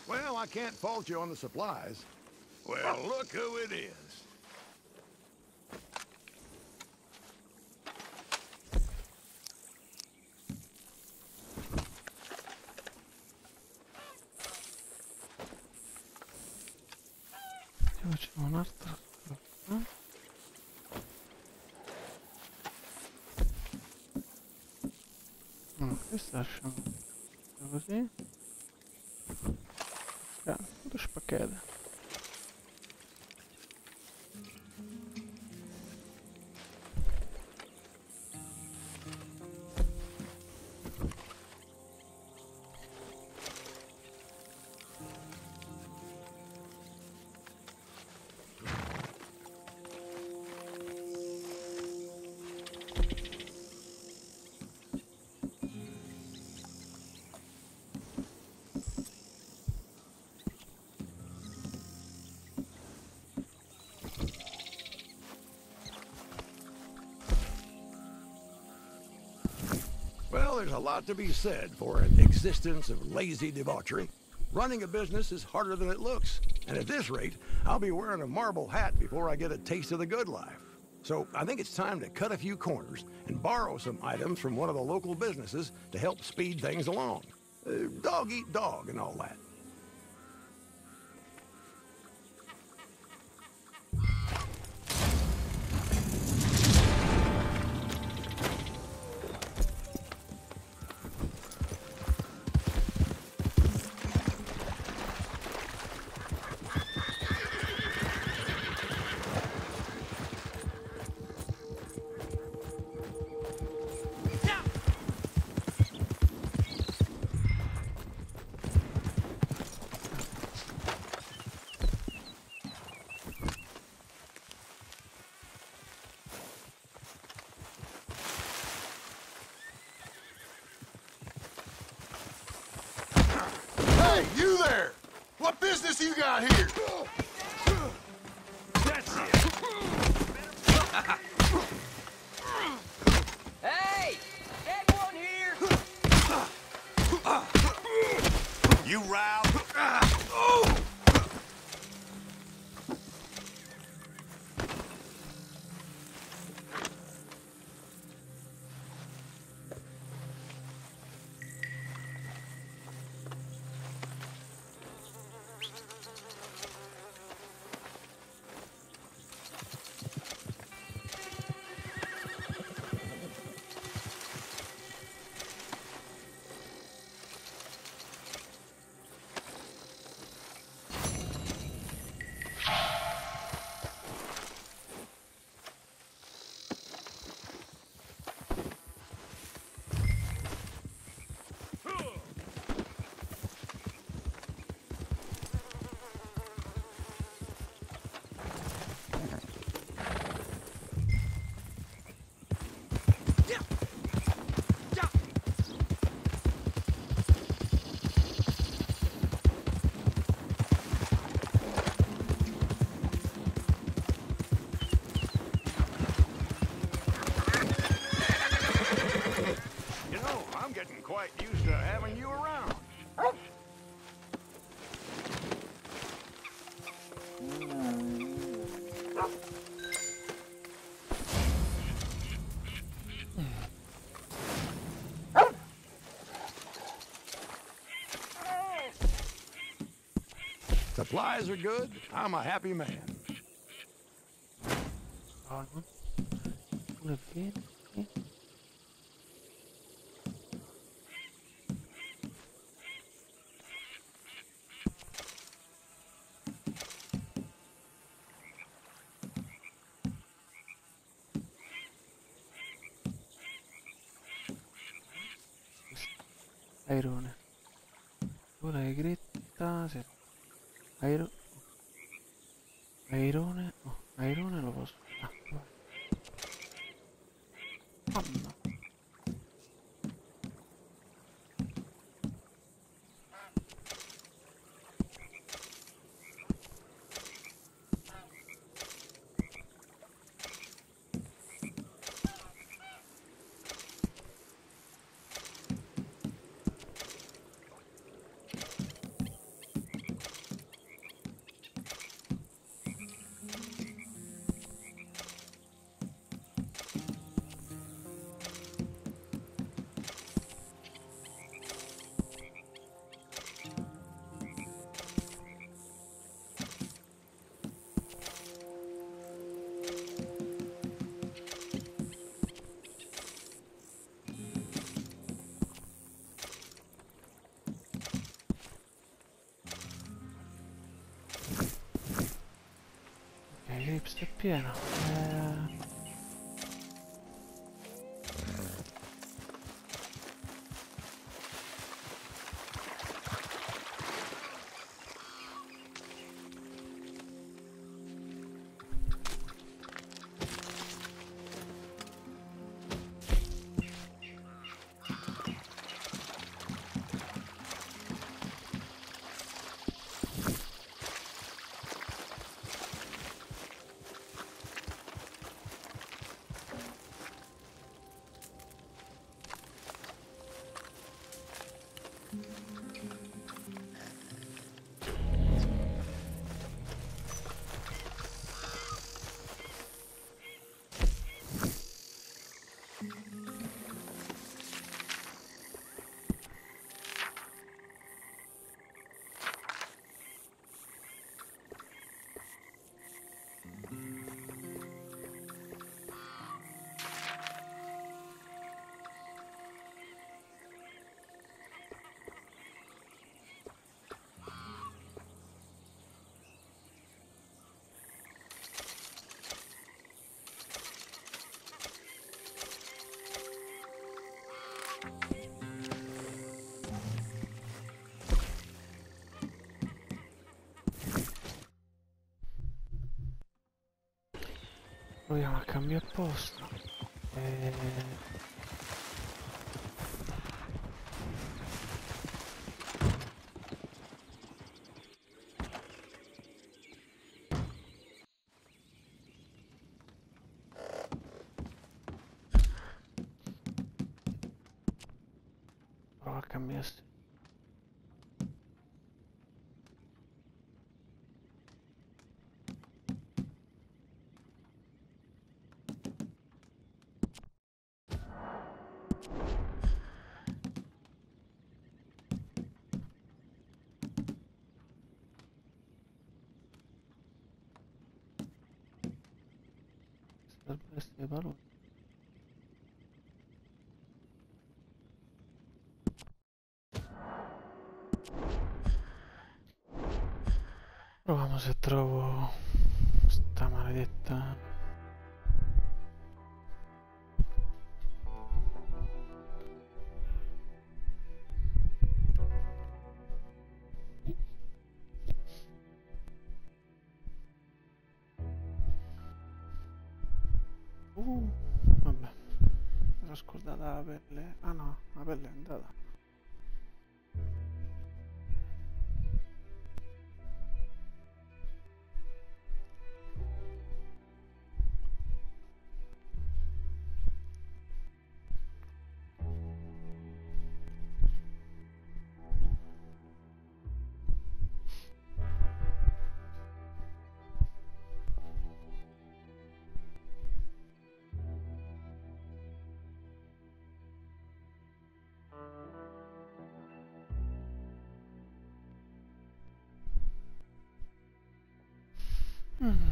Well, I can't fault you on the supplies. Well, look who it is. There's a lot to be said for an existence of lazy debauchery. Running a business is harder than it looks, and at this rate, I'll be wearing a marble hat before I get a taste of the good life. So I think it's time to cut a few corners and borrow some items from one of the local businesses to help speed things along. Uh, dog eat dog and all that. Supplies are good. I'm a happy man. Ah, no. Pure venti. I don't I don't piano. Proviamo a cambiare posto. Eh... usar para este. Probamos el trobo. Esta maledetta. Ah no, pelle è andata. Mm-hmm.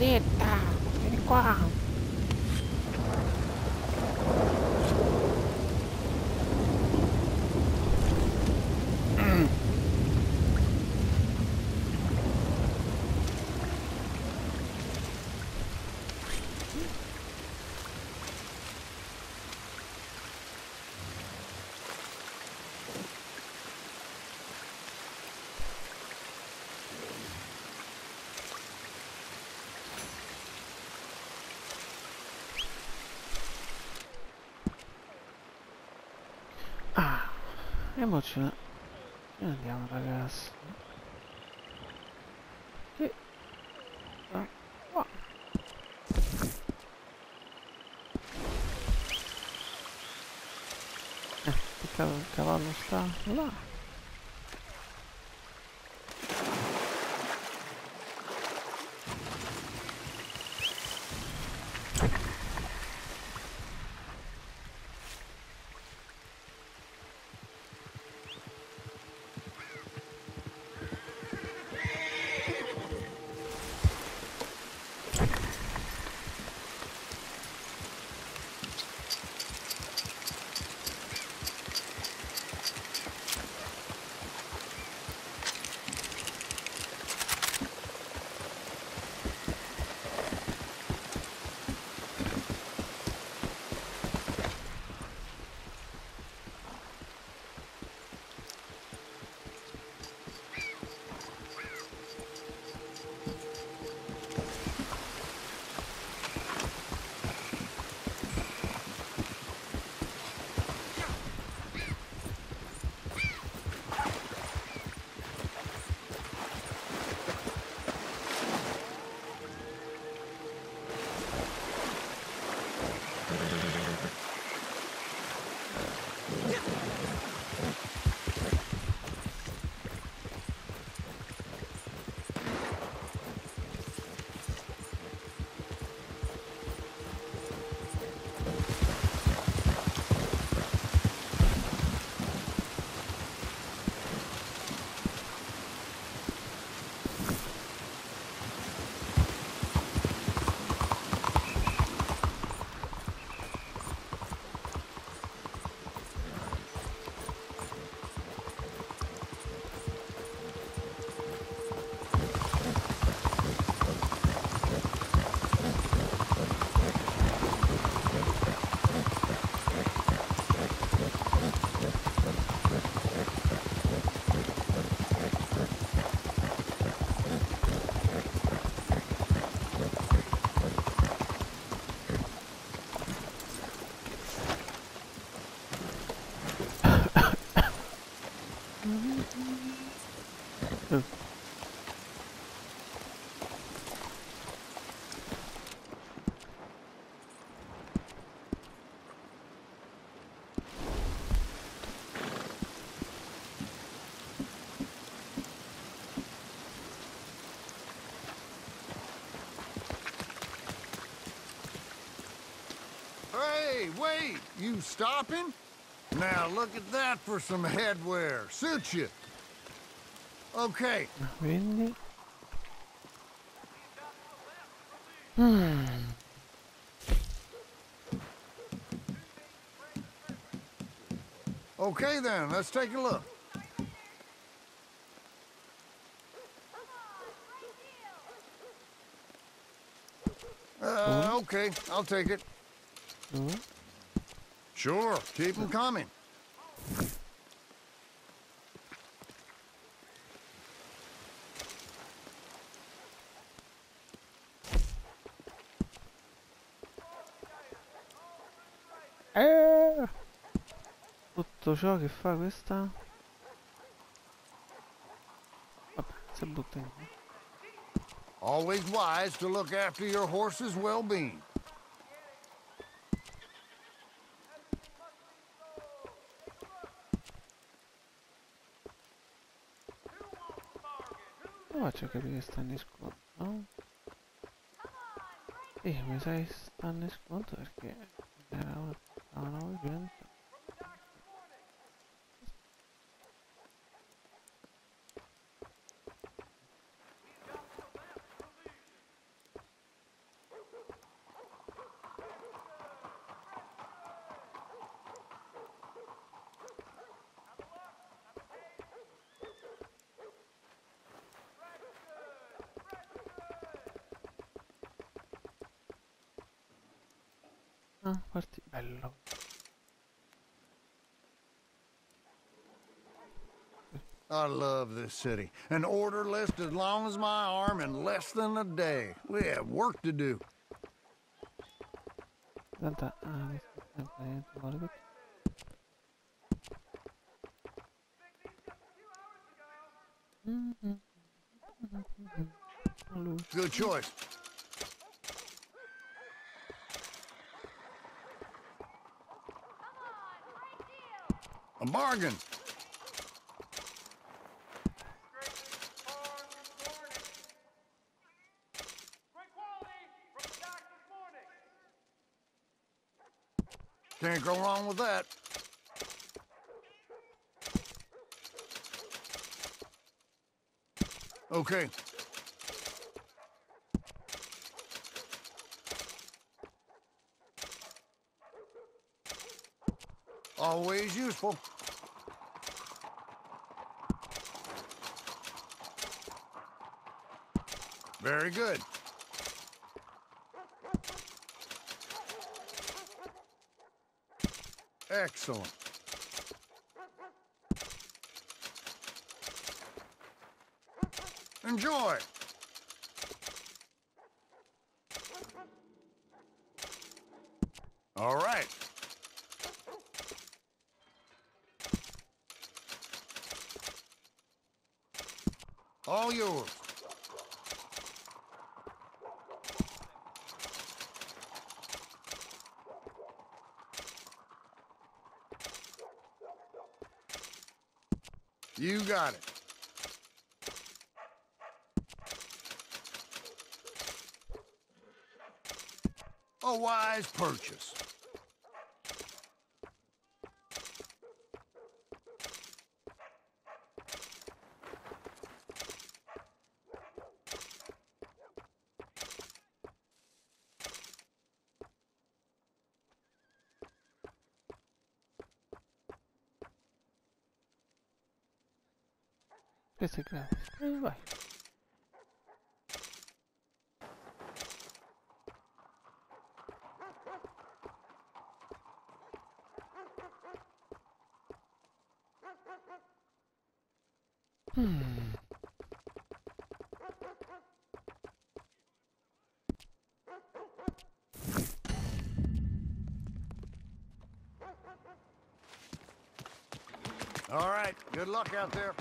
அதே e mo ce ne andiamo ragazzi. Sì. Ah, qua. Eh, che cavallo sta là. You stopping? Now look at that for some headwear. Suits you. Okay, Quindi... Mm. okay then, let's take a look. Uh, okay, I'll take it. Dove? Sure, keep them coming. Eh! Tutto ciò che fa questa... Vabbè, si in... Always wise to look after your horse's well-being. dicho que había Stan Scott, ¿no? Sí, me dice que era bien. This city. An order list as long as my arm in less than a day. We have work to do. Tanta... Mi sta sempre niente male tutto. Allora, Good choice. A bargain. Great quality from the dock this morning. Can't go wrong with that. Okay. Always useful. Very good. Excellent. Enjoy. All right. All yours. You got it. A wise purchase. Qué ciclado. Ahí. Hmm. All right, good luck out there.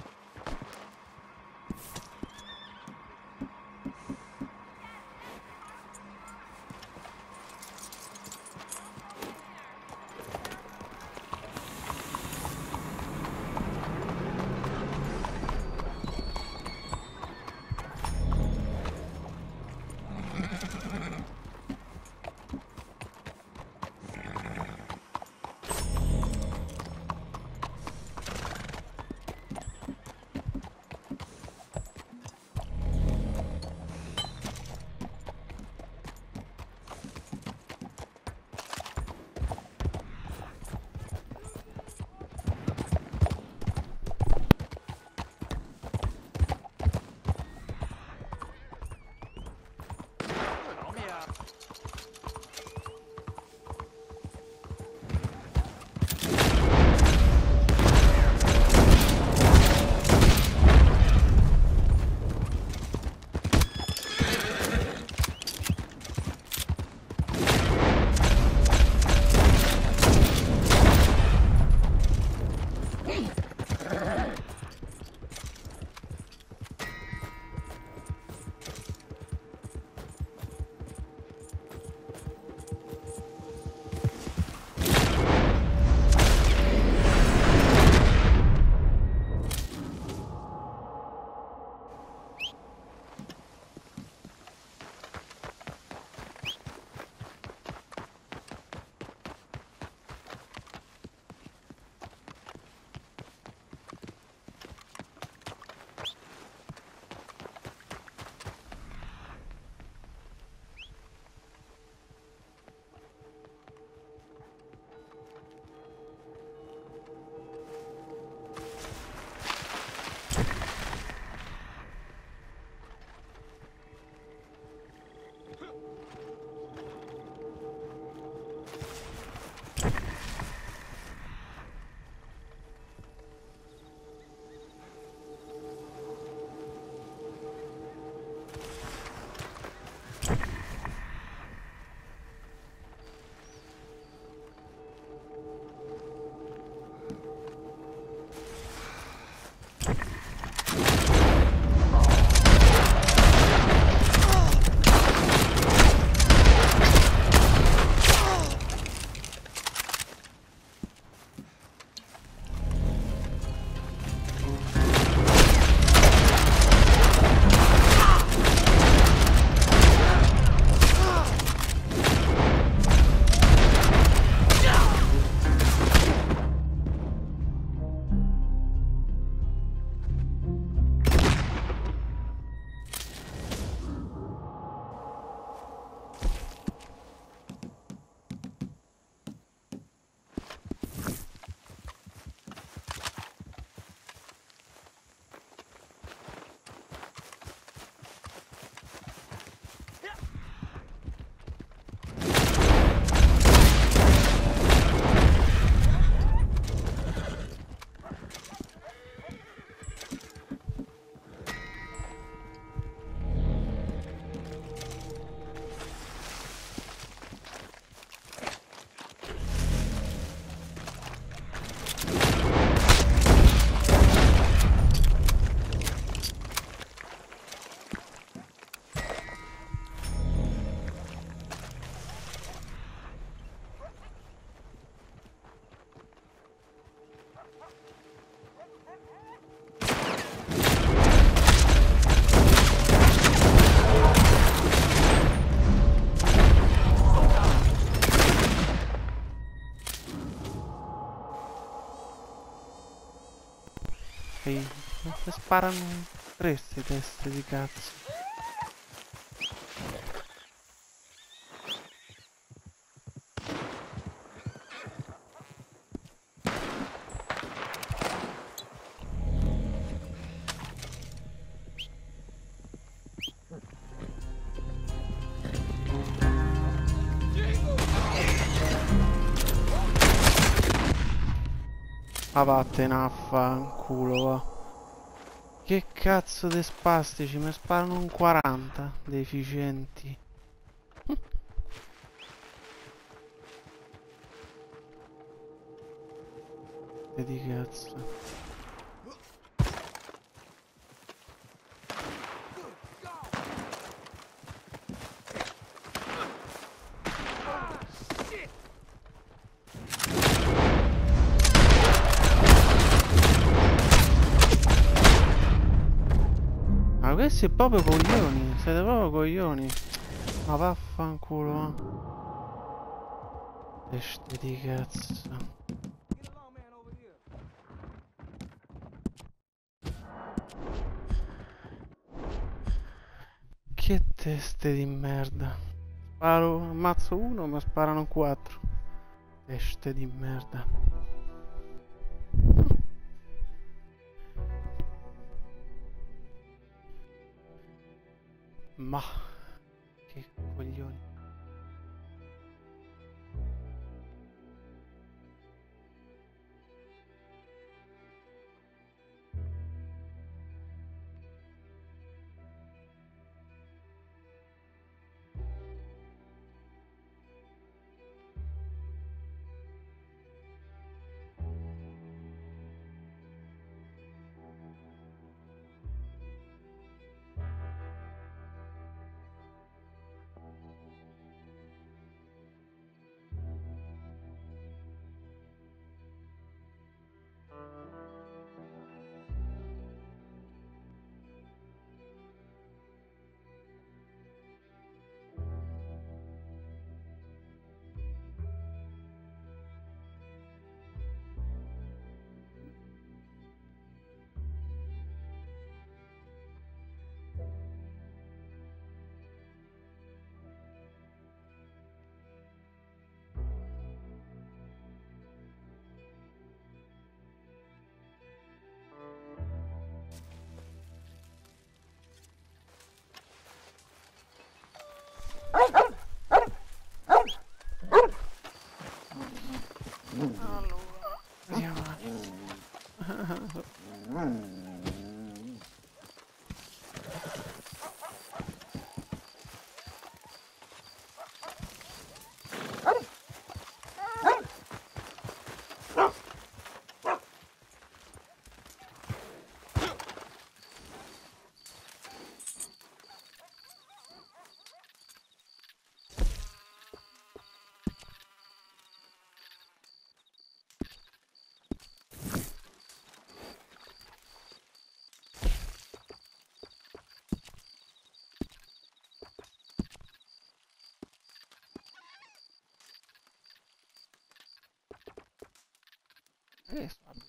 Sparano tre ste teste di cazzo. Ma vattene a fanculo va. Che cazzo di spastici, mi sparano un 40 deficienti. E di cazzo. Questi è proprio coglioni, siete proprio coglioni. Ma vaffanculo. Teste di cazzo. Che teste di merda. Sparo, ammazzo uno ma sparano quattro. Teste di merda. 妈あ、Hello. Yeah. this one.